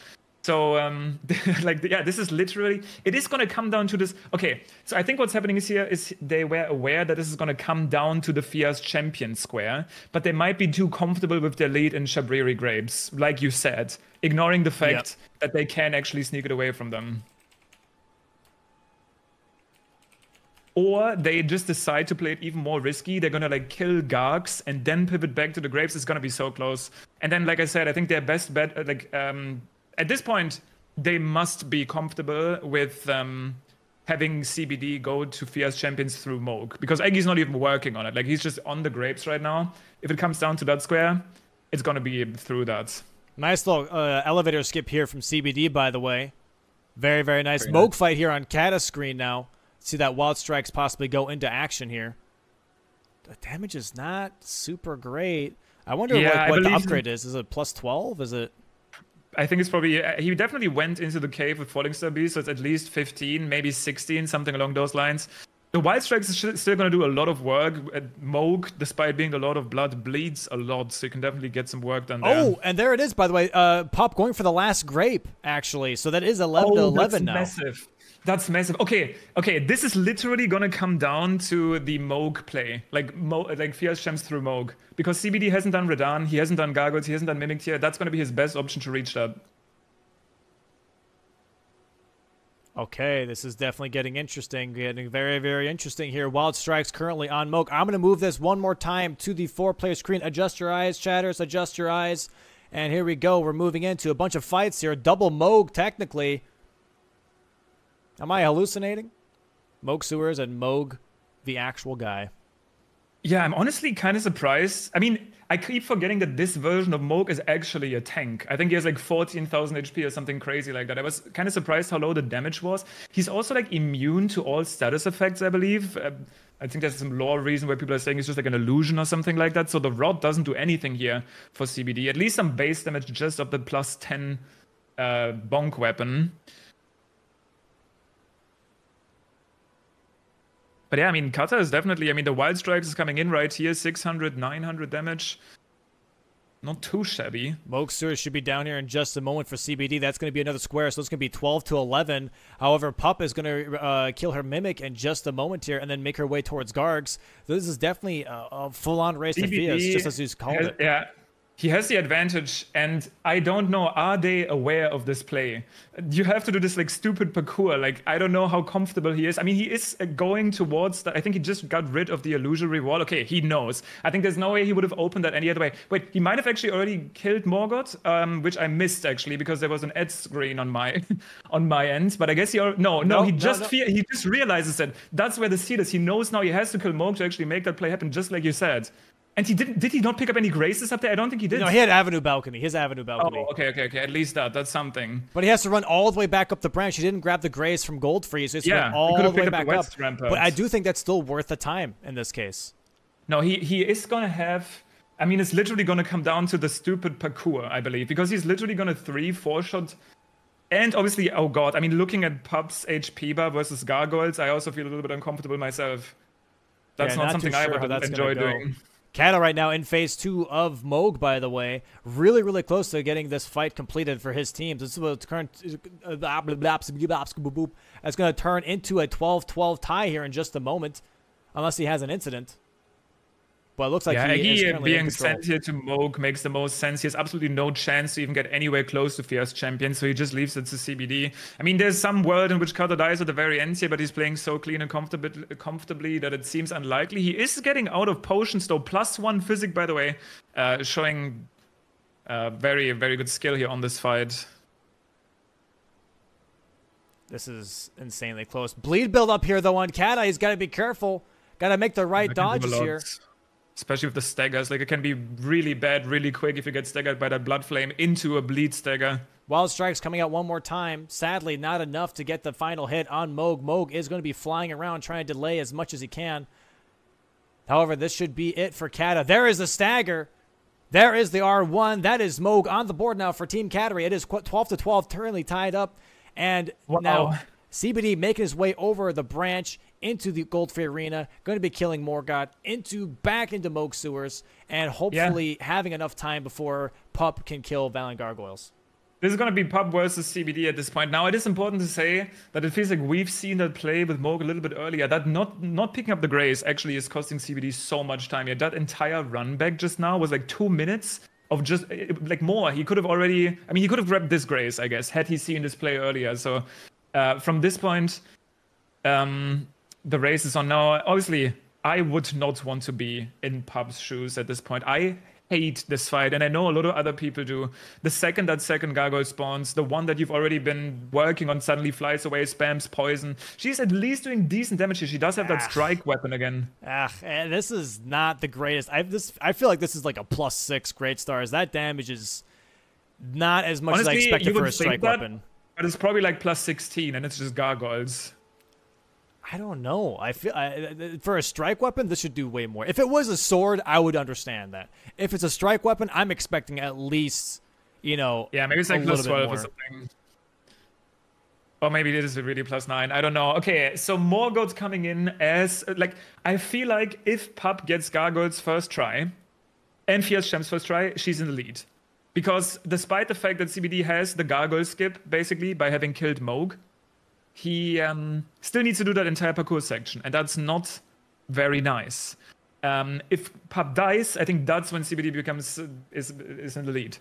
So, um, like, yeah, this is literally. It is gonna come down to this. Okay, so I think what's happening is here is they were aware that this is gonna come down to the Fia's champion square, but they might be too comfortable with their lead in Shabriri Grapes, like you said, ignoring the fact that they can actually sneak it away from them. Or they just decide to play it even more risky. They're gonna like kill Gargs and then pivot back to the Grapes. It's gonna be so close. And then, like I said, I think their best bet, uh, like um, at this point, they must be comfortable with um, having CBD go to Fia's champions through Mohg because Aggie's not even working on it. Like he's just on the Grapes right now. If it comes down to that square, it's gonna be through that. Nice little uh, elevator skip here from CBD, by the way. Very, very nice. Very Mohg nice. fight here on Kata's screen now. See that Wild Strikes possibly go into action here. The damage is not super great. I wonder Yeah, like, I what the believe- upgrade is. Is it plus 12? Is it. I think it's probably uh, he definitely went into the cave with Falling Star Beast, so it's at least 15, maybe 16, something along those lines. The Wild Strikes is still going to do a lot of work. Uh, Mohg, despite being a lot of blood, bleeds a lot, so you can definitely get some work done there. Oh, and there it is, by the way. Uh, Pup going for the last grape, actually. So that is 11 to Oh, 11 that's now. massive. That's massive. Okay, okay. This is literally gonna come down to the Mohg play, like Mo, like Fia's Champs through Mohg, because CBD hasn't done Radahn, he hasn't done Gargoyles, he hasn't done Mimic Tear. That's gonna be his best option to reach that. Okay, this is definitely getting interesting. Getting very, very interesting here. Wild Strikes currently on Mohg. I'm going to move this one more time to the four player screen. Adjust your eyes, chatters. Adjust your eyes. And here we go. We're moving into a bunch of fights here. Double Mohg, technically. Am I hallucinating? Mohg Sewers and Mohg, the actual guy. Yeah, I'm honestly kind of surprised. I mean, I keep forgetting that this version of Mohg is actually a tank. I think he has like 14,000 HP or something crazy like that. I was kind of surprised how low the damage was. He's also like immune to all status effects, I believe. Uh, I think there's some lore reason where people are saying it's just like an illusion or something like that. So the rot doesn't do anything here for CBD. At least some base damage just of the plus 10 uh, bonk weapon. But yeah, I mean, Kata is definitely. I mean, the Wild Strikes is coming in right here 600, 900 damage. Not too shabby. Sewers should be down here in just a moment for CBD. That's going to be another square, so it's going to be 12 to 11. However, Pup is going to uh, kill her Mimic in just a moment here and then make her way towards Gargs. This is definitely a, a full on race to Fia's, just as he's called has- it. Yeah, he has the advantage, and I don't know. Are they aware of this play? You have to do this like stupid parkour. Like I don't know how comfortable he is. I mean, he is uh, going towards. The, I think he just got rid of the illusory wall. Okay, he knows. I think there's no way he would have opened that any other way. Wait, he might have actually already killed Morgott, um, which I missed actually because there was an ad screen on my on my end. But I guess he al- no no, No, he no, just no. fe- he just realizes that that's where the seed is. He knows now he has to kill Morg to actually make that play happen, just like you said. And he didn't. Did he not pick up any graces up there? I don't think he did. No, he had avenue balcony. His avenue balcony. Oh, okay, okay, okay. At least that. That's something. But he has to run all the way back up the branch. He didn't grab the grace from Godfrey, so he's Yeah, he all could've the way back the up. rampart. But I do think that's still worth the time in this case. No, he he is gonna have. I mean, it's literally gonna come down to the stupid parkour, I believe, because he's literally gonna three, four shot. And obviously, oh god, I mean, looking at Pup's HP bar versus Gargoyles, I also feel a little bit uncomfortable myself. That's Yeah, not, not something too I sure would enjoy doing. Kata right now in phase two of Mohg, by the way, really, really close to getting this fight completed for his teams. This is what current. That's going to turn into a 12-12 tie here in just a moment, unless he has an incident. But it looks like yeah, he is Agi currently in being sent here to Mohg makes the most sense. He has absolutely no chance to even get anywhere close to Fia's Champion, so he just leaves it to CBD. I mean, there's some world in which Kata dies at the very end here, but he's playing so clean and comfortably that it seems unlikely. He is getting out of potions, though. Plus one physic, by the way, uh, showing uh, very, very good skill here on this fight. This is insanely close. Bleed build up here, though, on Kata. He's got to be careful. Got to make the right dodges here. Especially with the staggers. Like, it can be really bad, really quick if you get staggered by that blood flame into a bleed stagger. Wild Strikes coming out one more time. Sadly, not enough to get the final hit on Mohg. Mohg is going to be flying around trying to delay as much as he can. However, this should be it for Kata. There is the stagger. There is the R1. That is Mohg on the board now for Team Cattery. It is 12 to 12, currently tied up. And Wow. now CBD making his way over the branch into the Godfrey Arena, going to be killing Morgott into back into Mohg sewers, and hopefully having enough time before Pup can kill Valiant Gargoyles. This is going to be Pup versus CBD at this point. Now, it is important to say that it feels like we've seen that play with Mohg a little bit earlier. That not not picking up the grace actually is costing CBD so much time. Yeah, that entire run back just now was like two minutes of just eh, like more. He could have already. I mean, he could have grabbed this grace, I guess, had he seen this play earlier. So uh, from this point, um, the race is on now. Obviously, I would not want to be in Pup's shoes at this point. I hate this fight, and I know a lot of other people do. The second that second gargoyle spawns, the one that you've already been working on suddenly flies away, spams poison. She's at least doing decent damage here. She does have that Ah. strike weapon again. Ah, eh, this is not the greatest. I this I feel like this is like a plus six great stars. That damage is not as much as I Honestly, expected for a strike that, weapon. But it's probably like plus 16, and it's just gargoyles. I don't know. I feel I, for a strike weapon, this should do way more. If it was a sword, I would understand that. If it's a strike weapon, I'm expecting at least, you know, Yeah, maybe it's like plus little bit 12 or something. Or maybe it is really plus 9. I don't know. Okay, so more goats coming in as. Like, I feel like if Pup gets Gargoyles first try and Fia's Champs first try, she's in the lead. Because despite the fact that CBD has the Gargoyle skip, basically, by having killed Mohg, he um, still needs to do that entire parkour section. And that's not very nice. Um, if Pup dies, I think that's when CBD becomes is is in the lead.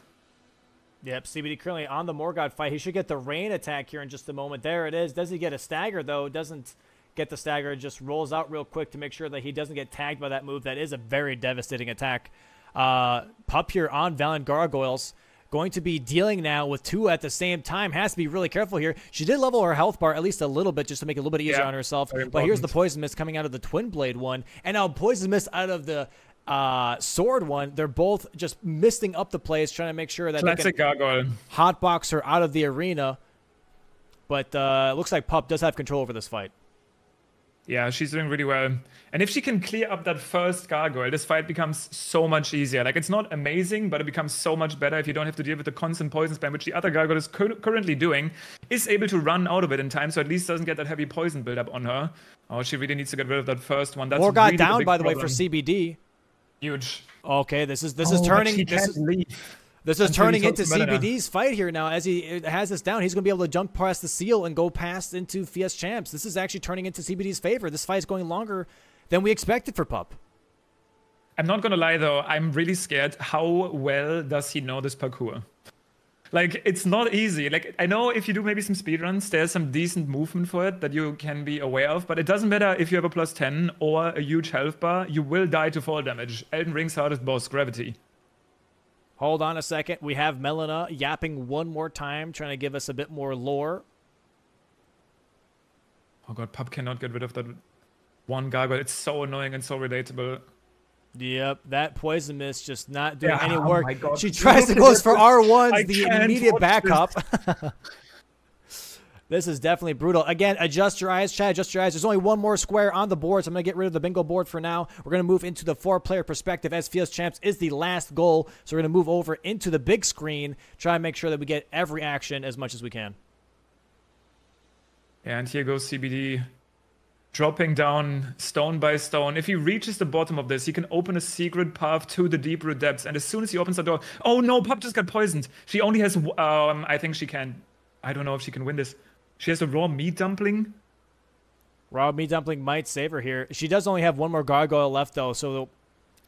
Yep, CBD currently on the Morgott fight. He should get the rain attack here in just a moment. There it is. Does he get a stagger though? Doesn't get the stagger. Just rolls out real quick to make sure that he doesn't get tagged by that move. That is a very devastating attack. Uh, Pup here on Valiant Gargoyles. Going to be dealing now with two at the same time. Has to be really careful here. She did level her health bar at least a little bit just to make it a little bit easier Yeah, on herself. But here's the poison mist coming out of the twin blade one, and now poison mist out of the uh, sword one. They're both just misting up the place, trying to make sure that they can Classic Gargoyle. hotbox her out of the arena. But uh, it looks like Pup does have control over this fight. Yeah, she's doing really well. And if she can clear up that first gargoyle, this fight becomes so much easier. Like, it's not amazing, but it becomes so much better if you don't have to deal with the constant poison spam, which the other gargoyle is cur- currently doing. Is able to run out of it in time, so at least doesn't get that heavy poison buildup on her. Oh, she really needs to get rid of that first one. That's Or got really down, by the way, for CBD. Huge. Okay, this is this Oh, is but turning she this can't is, leave. This is turning into to CBD's fight here now. As he uh, has this down, he's gonna be able to jump past the seal and go past into Fia's Champs. This is actually turning into CBD's favor. This fight is going longer than we expected for Pup. I'm not gonna lie though, I'm really scared. How well does he know this parkour? Like, it's not easy. Like, I know if you do maybe some speedruns, there's some decent movement for it that you can be aware of, but it doesn't matter if you have a plus 10 or a huge health bar, you will die to fall damage. Elden Ring's hardest boss, gravity. Hold on a second. We have Melina yapping one more time, trying to give us a bit more lore. Oh god, Pup cannot get rid of that one gargoyle. It's so annoying and so relatable. Yep, that poison mist just not doing Yeah, any oh work. She tries to go for. R1s, I the immediate backup. this is definitely brutal. Again, adjust your eyes, Chad. Adjust your eyes. There's only one more square on the board, so I'm going to get rid of the bingo board for now. We're going to move into the four-player perspective as Fia's Champs is the last goal. So we're going to move over into the big screen, try and make sure that we get every action as much as we can. And here goes CBD dropping down stone by stone. If he reaches the bottom of this, he can open a secret path to the deep root depths. And as soon as he opens the door, oh no, Pup just got poisoned. She only has, um, I think she can, I don't know if she can win this. She has a raw meat dumpling. Raw meat dumpling might save her here. She does only have one more gargoyle left though, so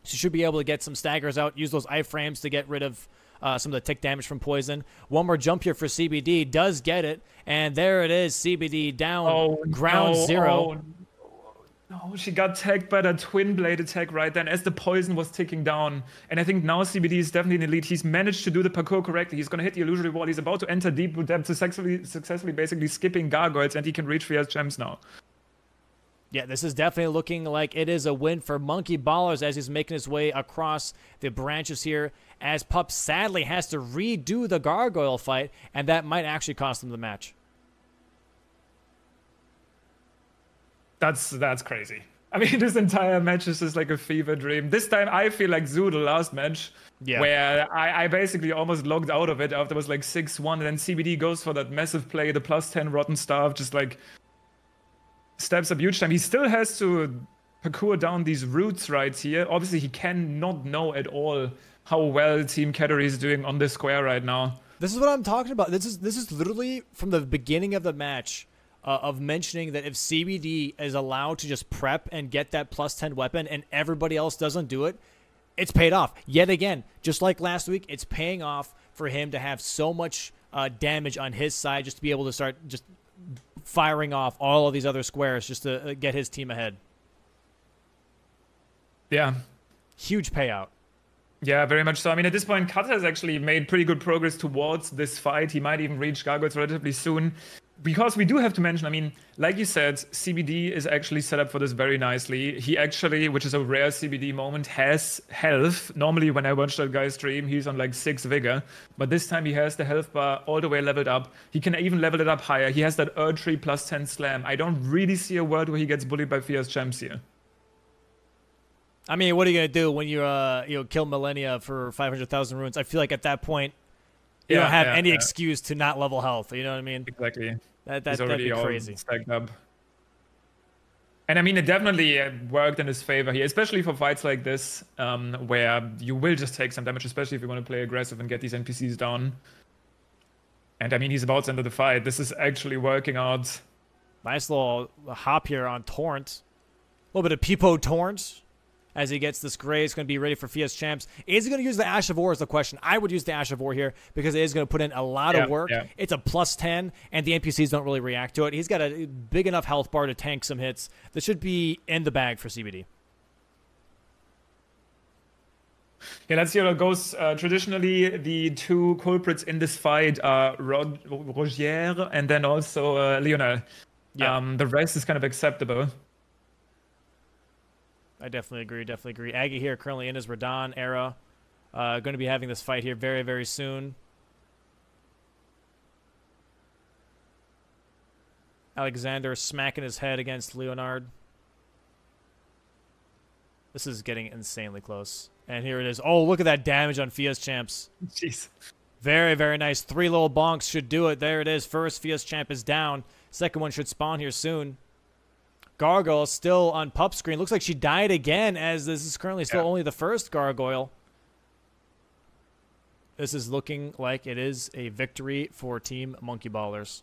she should be able to get some staggers out. Use those iframes to get rid of uh, some of the tick damage from poison. One more jump here for CBD does get it, and there it is. CBD down Oh, ground no, zero. oh, no, she got tagged by that twin blade attack right then as the poison was ticking down. And I think now CBD is definitely in the lead. He's managed to do the parkour correctly. He's going to hit the illusory wall. He's about to enter deep depth, successfully, successfully basically skipping gargoyles, and he can reach Fia's gems now. Yeah, this is definitely looking like it is a win for Monkey Ballers as he's making his way across the branches here. As Pup sadly has to redo the gargoyle fight, and that might actually cost him the match. That's that's crazy. I mean, this entire match is just like a fever dream. This time, I feel like Zoo, the last match, Yeah. where I, I basically almost logged out of it after it was like 6 1, and then CBD goes for that massive play, the plus 10 rotten staff, just like steps up huge time. He still has to parkour down these roots right here. Obviously, he cannot know at all how well Team Cattery is doing on this square right now. This is what I'm talking about. This is this is literally from the beginning of the match uh, of mentioning that if CBD is allowed to just prep and get that plus 10 weapon and everybody else doesn't do it, it's paid off. Yet again, just like last week, it's paying off for him to have so much uh, damage on his side just to be able to start just firing off all of these other squares just to uh, get his team ahead. Yeah, Huge payout. Yeah, very much so. I mean, at this point, Kata has actually made pretty good progress towards this fight. He might even reach Gargoyles relatively soon. Because we do have to mention, I mean, like you said, CBD is actually set up for this very nicely. He actually, which is a rare CBD moment, has health. Normally, when I watch that guy stream, he's on like six vigor. But this time, he has the health bar all the way leveled up. He can even level it up higher. He has that Erdtree plus 10 slam. I don't really see a world where he gets bullied by Fia's Champs here. I mean, what are you gonna do when you uh you know kill Malenia for five hundred thousand runes? I feel like at that point you Yeah, don't have yeah, any yeah. excuse to not level health. You know what I mean? Exactly. That that He's that'd already be all crazy. stacked up. And I mean, it definitely uh, worked in his favor here, especially for fights like this, um, where you will just take some damage, especially if you want to play aggressive and get these NPCs down. And I mean, he's about to enter the fight. This is actually working out. Nice little hop here on Torrent. A little bit of Peepo Torrent as he gets this gray. It's going to be ready for Fia's champs. Is he going to use the Ash of War is the question. I would use the Ash of War here because it is going to put in a lot Yeah, of work. yeah. It's a plus 10, and the NPCs don't really react to it. He's got a big enough health bar to tank some hits. This should be in the bag for CBD. Yeah, let's see how it goes. Uh, traditionally, the two culprits in this fight are Rod- Rogier and then also uh, Lionel. Yeah. Um, the rest is kind of acceptable. I definitely agree. Definitely agree. Aggie here currently in his Radahn era. Uh, going to be having this fight here very, very soon. Alexander smacking his head against Leonard. This is getting insanely close. And here it is. Oh, look at that damage on Fia's champs. Jeez. Very, very nice. Three little bonks should do it. There it is. First Fia's champ is down. Second one should spawn here soon. Gargoyle still on pup screen. Looks like she died again, as this is currently still Yeah. only the first gargoyle. This is looking like it is a victory for Team Monkey Ballers.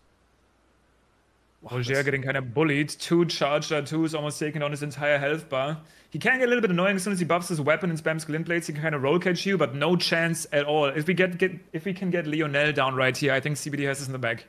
Wow, Rogier this- getting kind of bullied. Two charged uh, R2s almost taking on his entire health bar. He can get a little bit annoying as soon as he buffs his weapon and spams glint blades. He can kind of roll catch you, but no chance at all. If we get, get if we can get Lionel down right here, I think CBD has this in the bag.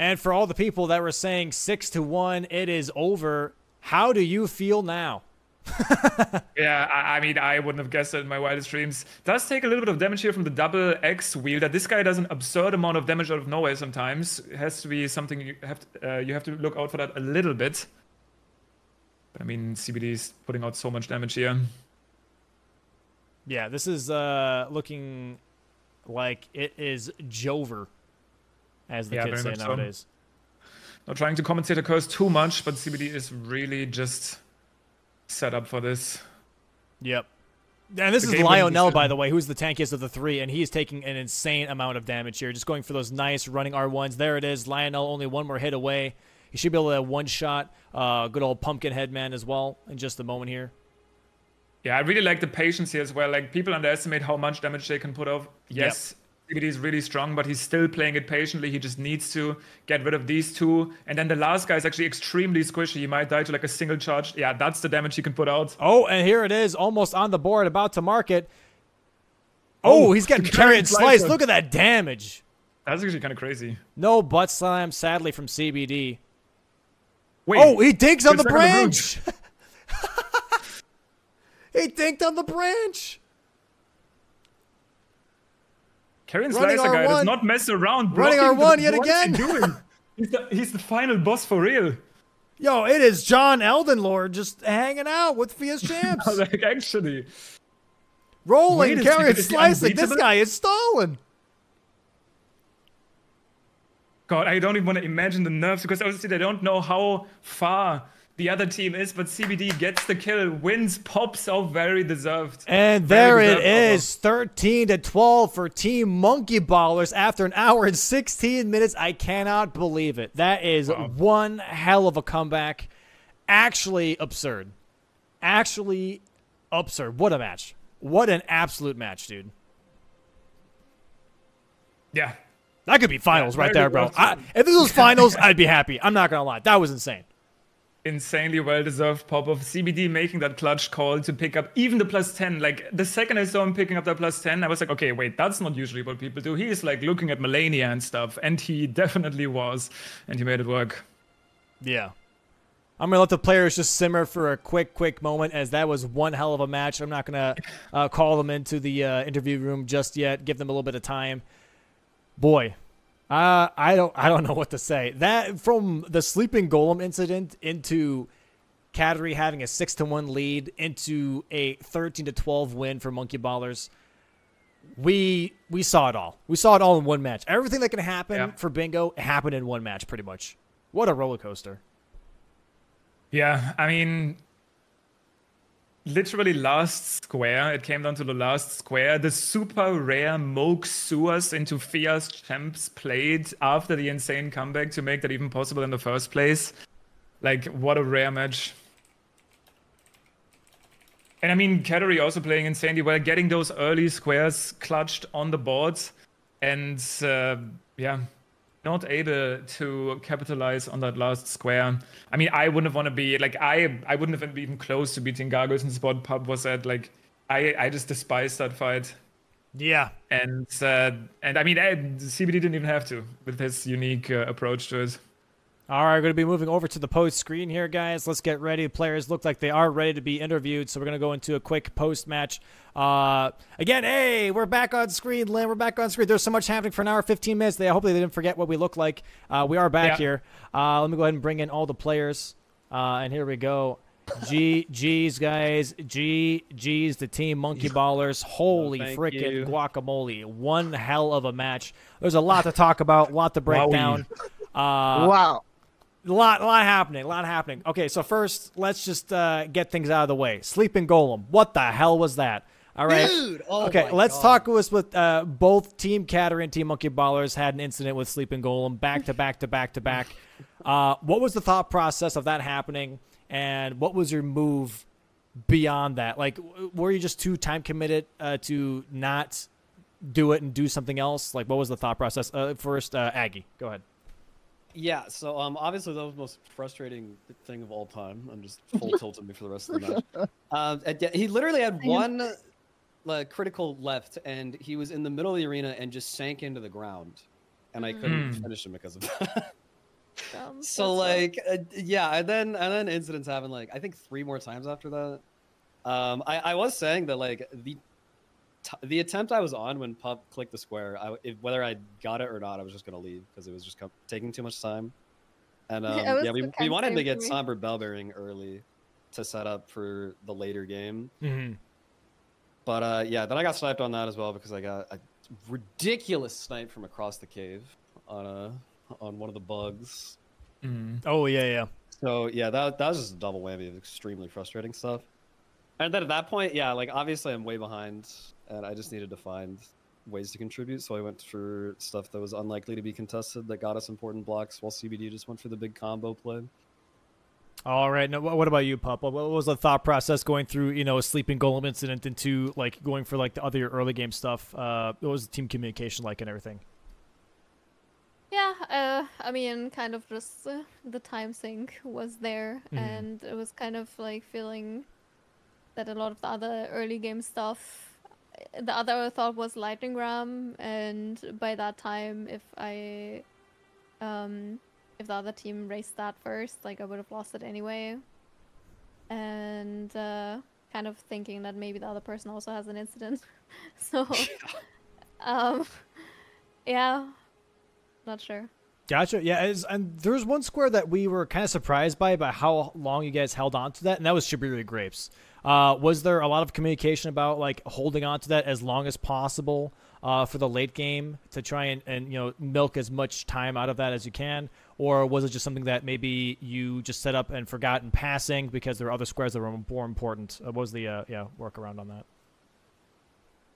And for all the people that were saying six to one, it is over. How do you feel now? Yeah, I, I mean, I wouldn't have guessed it in my wildest dreams. Does take a little bit of damage here from the double X wheel. That this guy does an absurd amount of damage out of nowhere sometimes. It has to be something you have to, uh, you have to look out for that a little bit. But I mean, CBD is putting out so much damage here. Yeah, this is uh, looking like it is Jover, as the Yeah, kids say much so. nowadays. Not trying to compensate the curse too much, but CBD is really just set up for this. Yep. And this The is Lionel, by the way, who's the tankiest of the three, and he's taking an insane amount of damage here. Just going for those nice running R1s. There it is. Lionel only one more hit away. He should be able to have one shot. Uh, good old pumpkin head man as well in just a moment here. Yeah, I really like the patience here as well. Like people underestimate how much damage they can put off. Yes, CBD is really strong, but he's still playing it patiently. He just needs to get rid of these two. And then the last guy is actually extremely squishy. He might die to like a single charge. Yeah, that's the damage he can put out. Oh, and here it is, almost on the board, about to mark it. Oh, Oh, he's getting carried and sliced. Look at that damage. That's actually kind of crazy. No butt slam, sadly, from CBD. Wait. Oh, he digs on the branch. he dinked on the branch. Running Slicer guy R1. does not mess around. Running blocking R1 yet what is he again. doing? He's the, he's the final boss for real. Yo, it is John Eldenlord just hanging out with Fia's champs. like actually. Rolling, Wait carrying, slicing. This guy is stalling. God, I don't even want to imagine the nerves because obviously they don't know how far the other team is, but CBD gets the kill, wins, pops out very deserved. And there it deserved, is, 13 to 12 for Team Monkey Ballers after an hour and 16 minutes. I cannot believe it. That is one hell of a comeback. Actually absurd. Actually absurd. What a match. What an absolute match, dude. Yeah. That could be finals Yeah, right there, bro. I, if this was finals, I'd be happy. I'm not gonna lie. That was insane. Insanely well deserved pop of CBD making that clutch call to pick up even the plus 10. Like the second I saw him picking up that plus 10, I was like, okay, wait, that's not usually what people do. He is like looking at Malenia and stuff, and he definitely was, and he made it work. Yeah. I'm gonna let the players just simmer for a quick, quick moment, as that was one hell of a match. I'm not gonna uh, call them into the uh, interview room just yet. Give them a little bit of time. Boy, uh, I don't, I don't know what to say. That from the sleeping golem incident into Cattery having a six to one lead into a 13 to 12 win for Monkey Ballers. We we saw it all. We saw it all in one match. Everything that can happen Yeah. for Bingo happened in one match, pretty much. What a roller coaster. Yeah, I mean, literally last square, it came down to the last square. The super rare Mohg Sewers into Fia's champs played after the insane comeback to make that even possible in the first place. Like, what a rare match. And I mean, Cattery also playing insanely well, getting those early squares clutched on the boards. And uh, yeah, not able to capitalize on that last square. I mean, I wouldn't want to be like I I wouldn't have been even close to beating Gargoyles in spot Pup was at like I I just despise that fight. Yeah. And uh, and I mean, I, CBD didn't even have to with his unique uh, approach to it. All right, we're going to be moving over to the post screen here, guys. Let's get ready. Players look like they are ready to be interviewed, so we're going to go into a quick post match. Uh, again, hey, we're back on screen, Lynn. We're back on screen. There's so much happening for an hour, 15 minutes. They hopefully they didn't forget what we look like. Uh, we are back Yeah. here. Uh, let me go ahead and bring in all the players. Uh, and here we go. G G's guys, G G's the team Monkey Ballers. Holy thank frickin' you. guacamole! One hell of a match. There's a lot to talk about, a lot to break Wowie. down. Uh, wow. A lot, a lot happening, a lot happening. Okay, so first, let's just uh, get things out of the way. Sleeping Golem, what the hell was that? All right. Dude, oh okay, let's God. talk with with uh, both Team Catter and Team Monkey Ballers had an incident with Sleeping Golem back to back to back to back. Uh, what was the thought process of that happening, and what was your move beyond that? Like, were you just too time committed uh, to not do it and do something else? Like, what was the thought process? Uh, first, uh, Aggie, go ahead. Yeah, so um, obviously that was the most frustrating thing of all time. I'm just full tilted me for the rest of the match. Um, and yeah, he literally had one like critical left, and he was in the middle of the arena and just sank into the ground, and I couldn't Mm. finish him because of that. Dumb. so like, uh, yeah, and then and then incidents happen like I think three more times after that. Um, I, I was saying that like the t- the attempt I was on when Pup clicked the square, I, if, whether I got it or not, I was just gonna leave because it was just com- taking too much time. And um, Yeah, yeah, we, we wanted to get me. somber bell bearing early, to set up for the later game. Mm-hmm. But uh, yeah, then I got sniped on that as well because I got a ridiculous snipe from across the cave on a on one of the bugs. Mm. Oh yeah, yeah. So yeah, that that was just a double whammy of extremely frustrating stuff. And then at that point, yeah, like obviously I'm way behind, and I just needed to find ways to contribute. So I went for stuff that was unlikely to be contested that got us important blocks, while CBD just went for the big combo play. All right. Now, what about you, Pup? What was the thought process going through, you know, a sleeping golem incident into like going for like the other early game stuff? Uh, what was the team communication like and everything? Yeah, uh, I mean, kind of just uh, the time sync was there, Mhm. and it was kind of like feeling that a lot of the other early game stuff, the other thought was lightning ram, and by that time, if I, um, if the other team raced that first, like I would have lost it anyway, and uh, kind of thinking that maybe the other person also has an incident, so, um, yeah, not sure. Gotcha. Yeah, it's, and there was one square that we were kind of surprised by, by how long you guys held on to that, and that was Shabriri Grapes. Uh, was there a lot of communication about like holding on to that as long as possible uh, for the late game to try and, and you know milk as much time out of that as you can, or was it just something that maybe you just set up and forgot in passing because there were other squares that were more important? Uh, what was the uh, yeah workaround on that?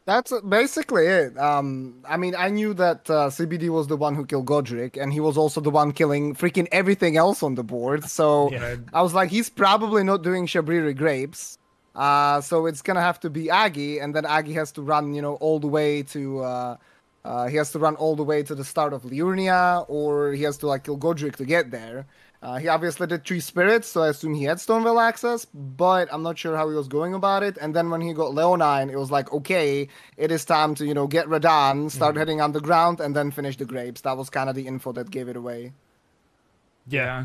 That's basically it. Um, I mean, I knew that uh, CBD was the one who killed Godrick, and he was also the one killing freaking everything else on the board. So Yeah. I was like, he's probably not doing Shabriri grapes. Uh, so it's gonna have to be Aggie, and then Aggie has to run, you know, all the way to. Uh, uh, he has to run all the way to the start of Liurnia, or he has to like kill Godrick to get there. Uh, he obviously did three spirits, so I assume he had Stormveil access, but I'm not sure how he was going about it. And then when he got Leonine, it was like, okay, it is time to, you know, get Radahn, start heading underground, and then finish the grapes. That was kind of the info that gave it away. Yeah.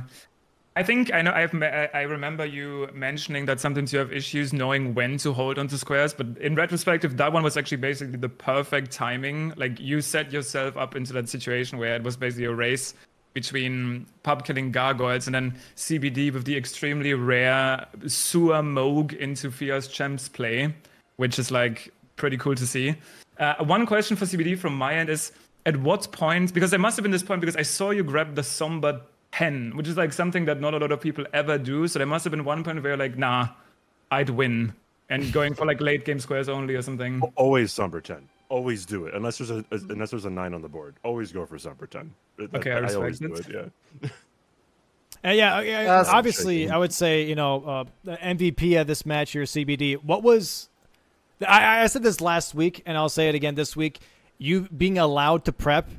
I think I know. I've I I remember you mentioning that sometimes you have issues knowing when to hold onto squares, but in retrospective, that one was actually basically the perfect timing. Like you set yourself up into that situation where it was basically a race between Pup killing gargoyles and then CBD with the extremely rare sewer Mohg into Fia's Champs play, which is like pretty cool to see. Uh, one question for CBD from my end is at what point, because there must have been this point, because I saw you grab the Somber 10, which is like something that not a lot of people ever do. So there must have been one point where you're like, nah, I'd win. And going for like late game squares only or something. Always Somber 10. Always do it. Unless there's a, a- unless there's a 9 on the board. Always go for Somber 10. Okay, I I always do respect it, yeah. Uh, yeah, yeah, obviously, shaking. I would say you know uh, the MVP of this match here, CBD. What was? I, I said this last week, and I'll say it again this week. You being allowed to prep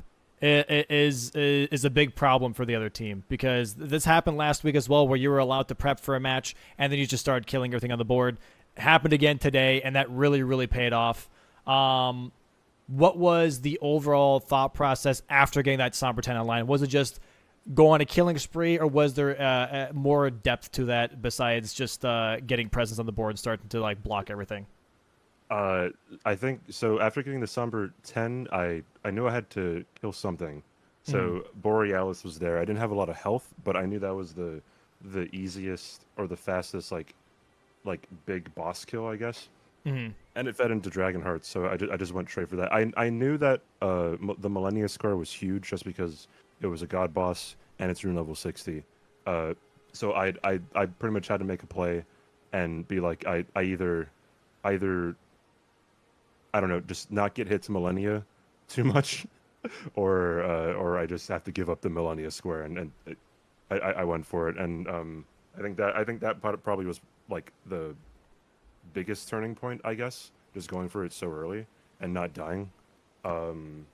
i- i- is is is a big problem for the other team because this happened last week as well, where you were allowed to prep for a match, and then you just started killing everything on the board. Happened again today, and that really really paid off. Um, what was the overall thought process after getting that somber 10 online? Was it just go on a killing spree, or was there uh, uh, more depth to that besides just uh, getting presence on the board and starting to like block everything? Uh, I think so. After getting the Somber 10, I, I knew I had to kill something. So Borealis was there. I didn't have a lot of health, but I knew that was the the easiest or the fastest like like big boss kill, I guess. Mm-hmm. and it fed into Dragon Hearts, so I, I just went straight for that. I I knew that uh the Malenia score was huge just because it was a god boss and it's rune level sixty. Uh, so I I I pretty much had to make a play and be like I I either either I don't know just not get hit to Malenia too much, or uh, or I just have to give up the Malenia square and and it, I I I went for it and um I think that I think that probably was like the biggest turning point, I guess, just going for it so early and not dying. Um,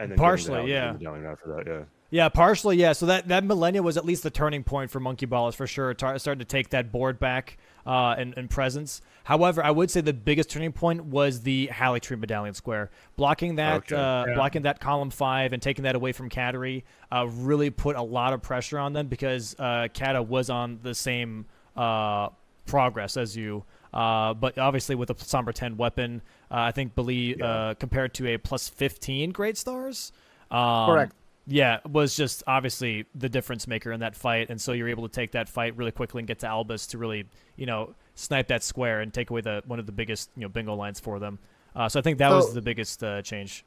and then Partially, yeah. Medallion after that, yeah. Yeah, partially, yeah. So that that Malenia was at least the turning point for Monkey Ballers for sure. Tar- started to take that board back uh, and, and presence. However, I would say the biggest turning point was the Haligtree Medallion Square. Blocking that, Okay. uh, Yeah. blocking that column five and taking that away from Cattery uh, really put a lot of pressure on them because uh, Kata was on the same uh, progress as you. Uh, but obviously, with a Somber 10 weapon, uh, I think believe Yeah. uh, compared to a plus 15 Great Stars. Um, Correct. yeah, was just obviously the difference maker in that fight, and so you're able to take that fight really quickly and get to Albus to really, you know, snipe that square and take away the one of the biggest, you know, bingo lines for them. Uh, so I think that So- was the biggest uh, change.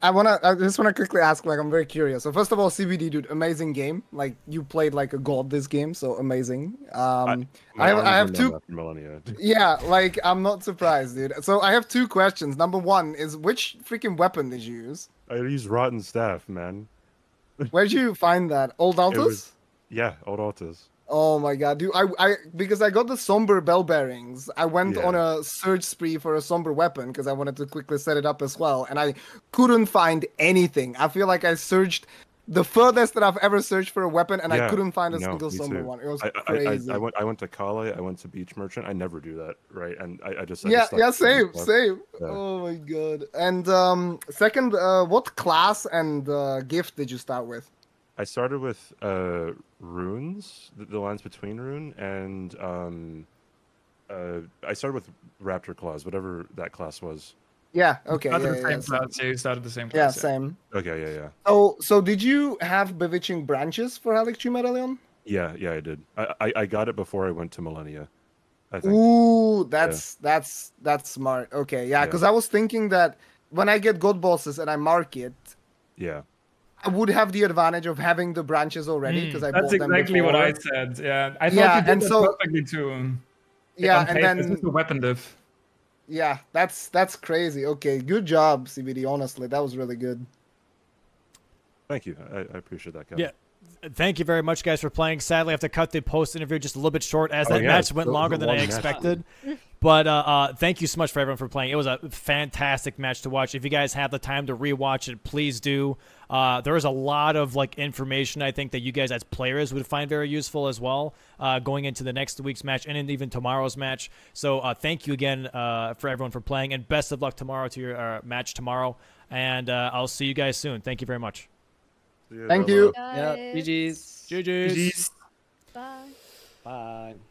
I wanna. I just wanna quickly ask. Like, I'm very curious. So first of all, CBD, dude, amazing game. Like, you played like a god this game, so amazing. Um, My I have- I have two- yeah, like I'm not surprised, dude. So I have two questions. Number one is which freaking weapon did you use? I used rotten staff, man. Where'd you find that? Old Altus? was- Yeah, old Altus. Oh my god, dude! I, I because I got the somber bell bearings. I went Yeah. on a search spree for a somber weapon because I wanted to quickly set it up as well, and I couldn't find anything. I feel like I searched the furthest that I've ever searched for a weapon, and I couldn't find a no, single somber too. one. It was I, I, I, crazy. I went I went to Kale, I went to Beach Merchant. I never do that, right? And I, I just I yeah, just yeah, same, same. Yeah. Oh my god! And um, second, uh, what class and uh, gift did you start with? I started with uh runes, the, the lines between rune, and um, uh, I started with Raptor claws, whatever that class was. Yeah, okay, Started yeah, the yeah, same yeah, same. class. Yeah, you started the same class. yeah, class. same. Okay, yeah, yeah, Oh, so did you have bewitching branches for Haligtree Medallion? yeah, yeah. I did. I, I, I got it before I went to Malenia. I think. Ooh, that's that's that's smart. Okay, yeah, Yeah. because I was thinking that when I get god bosses and I mark it, Yeah. I would have the advantage of having the branches already hmm, because I That's bought them That's exactly what I said. Yeah, I thought Yeah, you did and that so- perfectly too. Um, yeah, and paper, this then is the weapon diff. yeah, that's that's crazy. Okay, good job, CBD. Honestly, that was really good. Thank you. I, I appreciate that, Kevin. Yeah. Thank you very much, guys, for playing. Sadly, I have to cut the post interview just a little bit short as Oh, that yeah, match went the- longer the than I long match. expected. But uh, uh, thank you so much for everyone for playing. It was a fantastic match to watch. If you guys have the time to rewatch it, please do. Uh, there is a lot of like information I think that you guys as players would find very useful as well uh, going into the next week's match and in even tomorrow's match. So uh, thank you again uh, for everyone for playing and best of luck tomorrow to your uh, match tomorrow. And uh, I'll see you guys soon. Thank you very much. See ya, Thank bye-bye. you. Yeah, Guys. GG's. GG's. GG's.